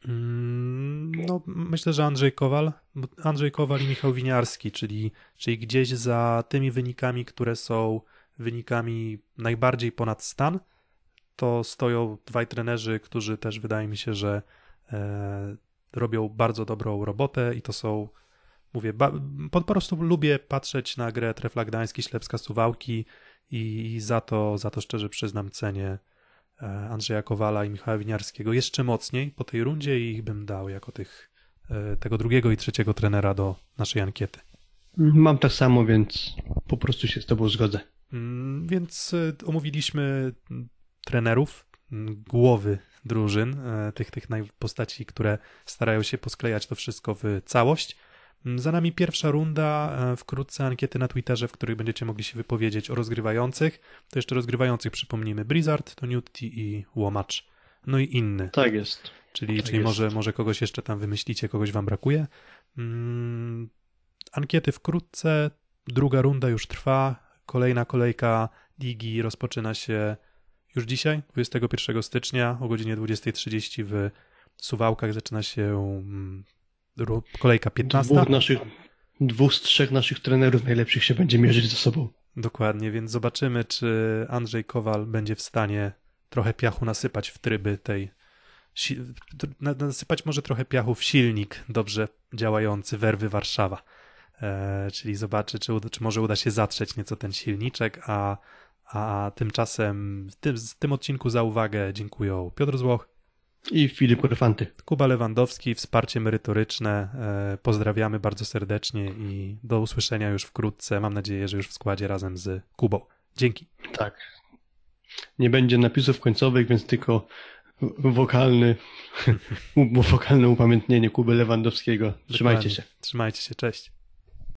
Mm, No, myślę, że Andrzej Kowal, Andrzej Kowal i Michał Winiarski, czyli, czyli gdzieś za tymi wynikami, które są wynikami najbardziej ponad stan, to stoją dwaj trenerzy, którzy też wydaje mi się, że robią bardzo dobrą robotę i to są, mówię, po, prostu lubię patrzeć na grę Trefla Gdański, Ślepska Suwałki i za to, za to szczerze przyznam cenię e, Andrzeja Kowala i Michała Winiarskiego jeszcze mocniej po tej rundzie i ich bym dał jako tych, e, tego drugiego i trzeciego trenera do naszej ankiety. Mam tak samo, więc po prostu się z tobą zgodzę. Mm, Więc e, omówiliśmy mm, trenerów, mm, głowy drużyn, e, tych, tych postaci, które starają się posklejać to wszystko w całość. Mm, Za nami pierwsza runda, e, wkrótce ankiety na Twitterze, w których będziecie mogli się wypowiedzieć o rozgrywających. To jeszcze rozgrywających przypomnijmy Blizzard, to Newty i Łomacz, no i inny. Tak jest. Czyli, Tak czyli jest. może, może kogoś jeszcze tam wymyślicie, kogoś wam brakuje. Mm, ankiety wkrótce, druga runda już trwa, kolejna kolejka ligi rozpoczyna się już dzisiaj, 21 stycznia o godzinie 20.30 w Suwałkach zaczyna się mm, kolejka 15. Dwóch naszych, dwóch z trzech naszych trenerów najlepszych się będzie mierzyć ze sobą. Dokładnie, więc zobaczymy, czy Andrzej Kowal będzie w stanie trochę piachu nasypać w tryby tej. Nasypać może trochę piachu w silnik dobrze działający Werwy Warszawa. E, czyli zobaczy, czy, czy może uda się zatrzeć nieco ten silniczek, a, a tymczasem w tym, w tym odcinku za uwagę dziękuję Piotr Złoch, I Filip Korfanty. Kuba Lewandowski, wsparcie merytoryczne. E, pozdrawiamy bardzo serdecznie i do usłyszenia już wkrótce. Mam nadzieję, że już w składzie razem z Kubą. Dzięki. Tak. Nie będzie napisów końcowych, więc tylko wokalny, *laughs* wokalne upamiętnienie Kuby Lewandowskiego. Trzymajcie się. Trzymajcie się, cześć.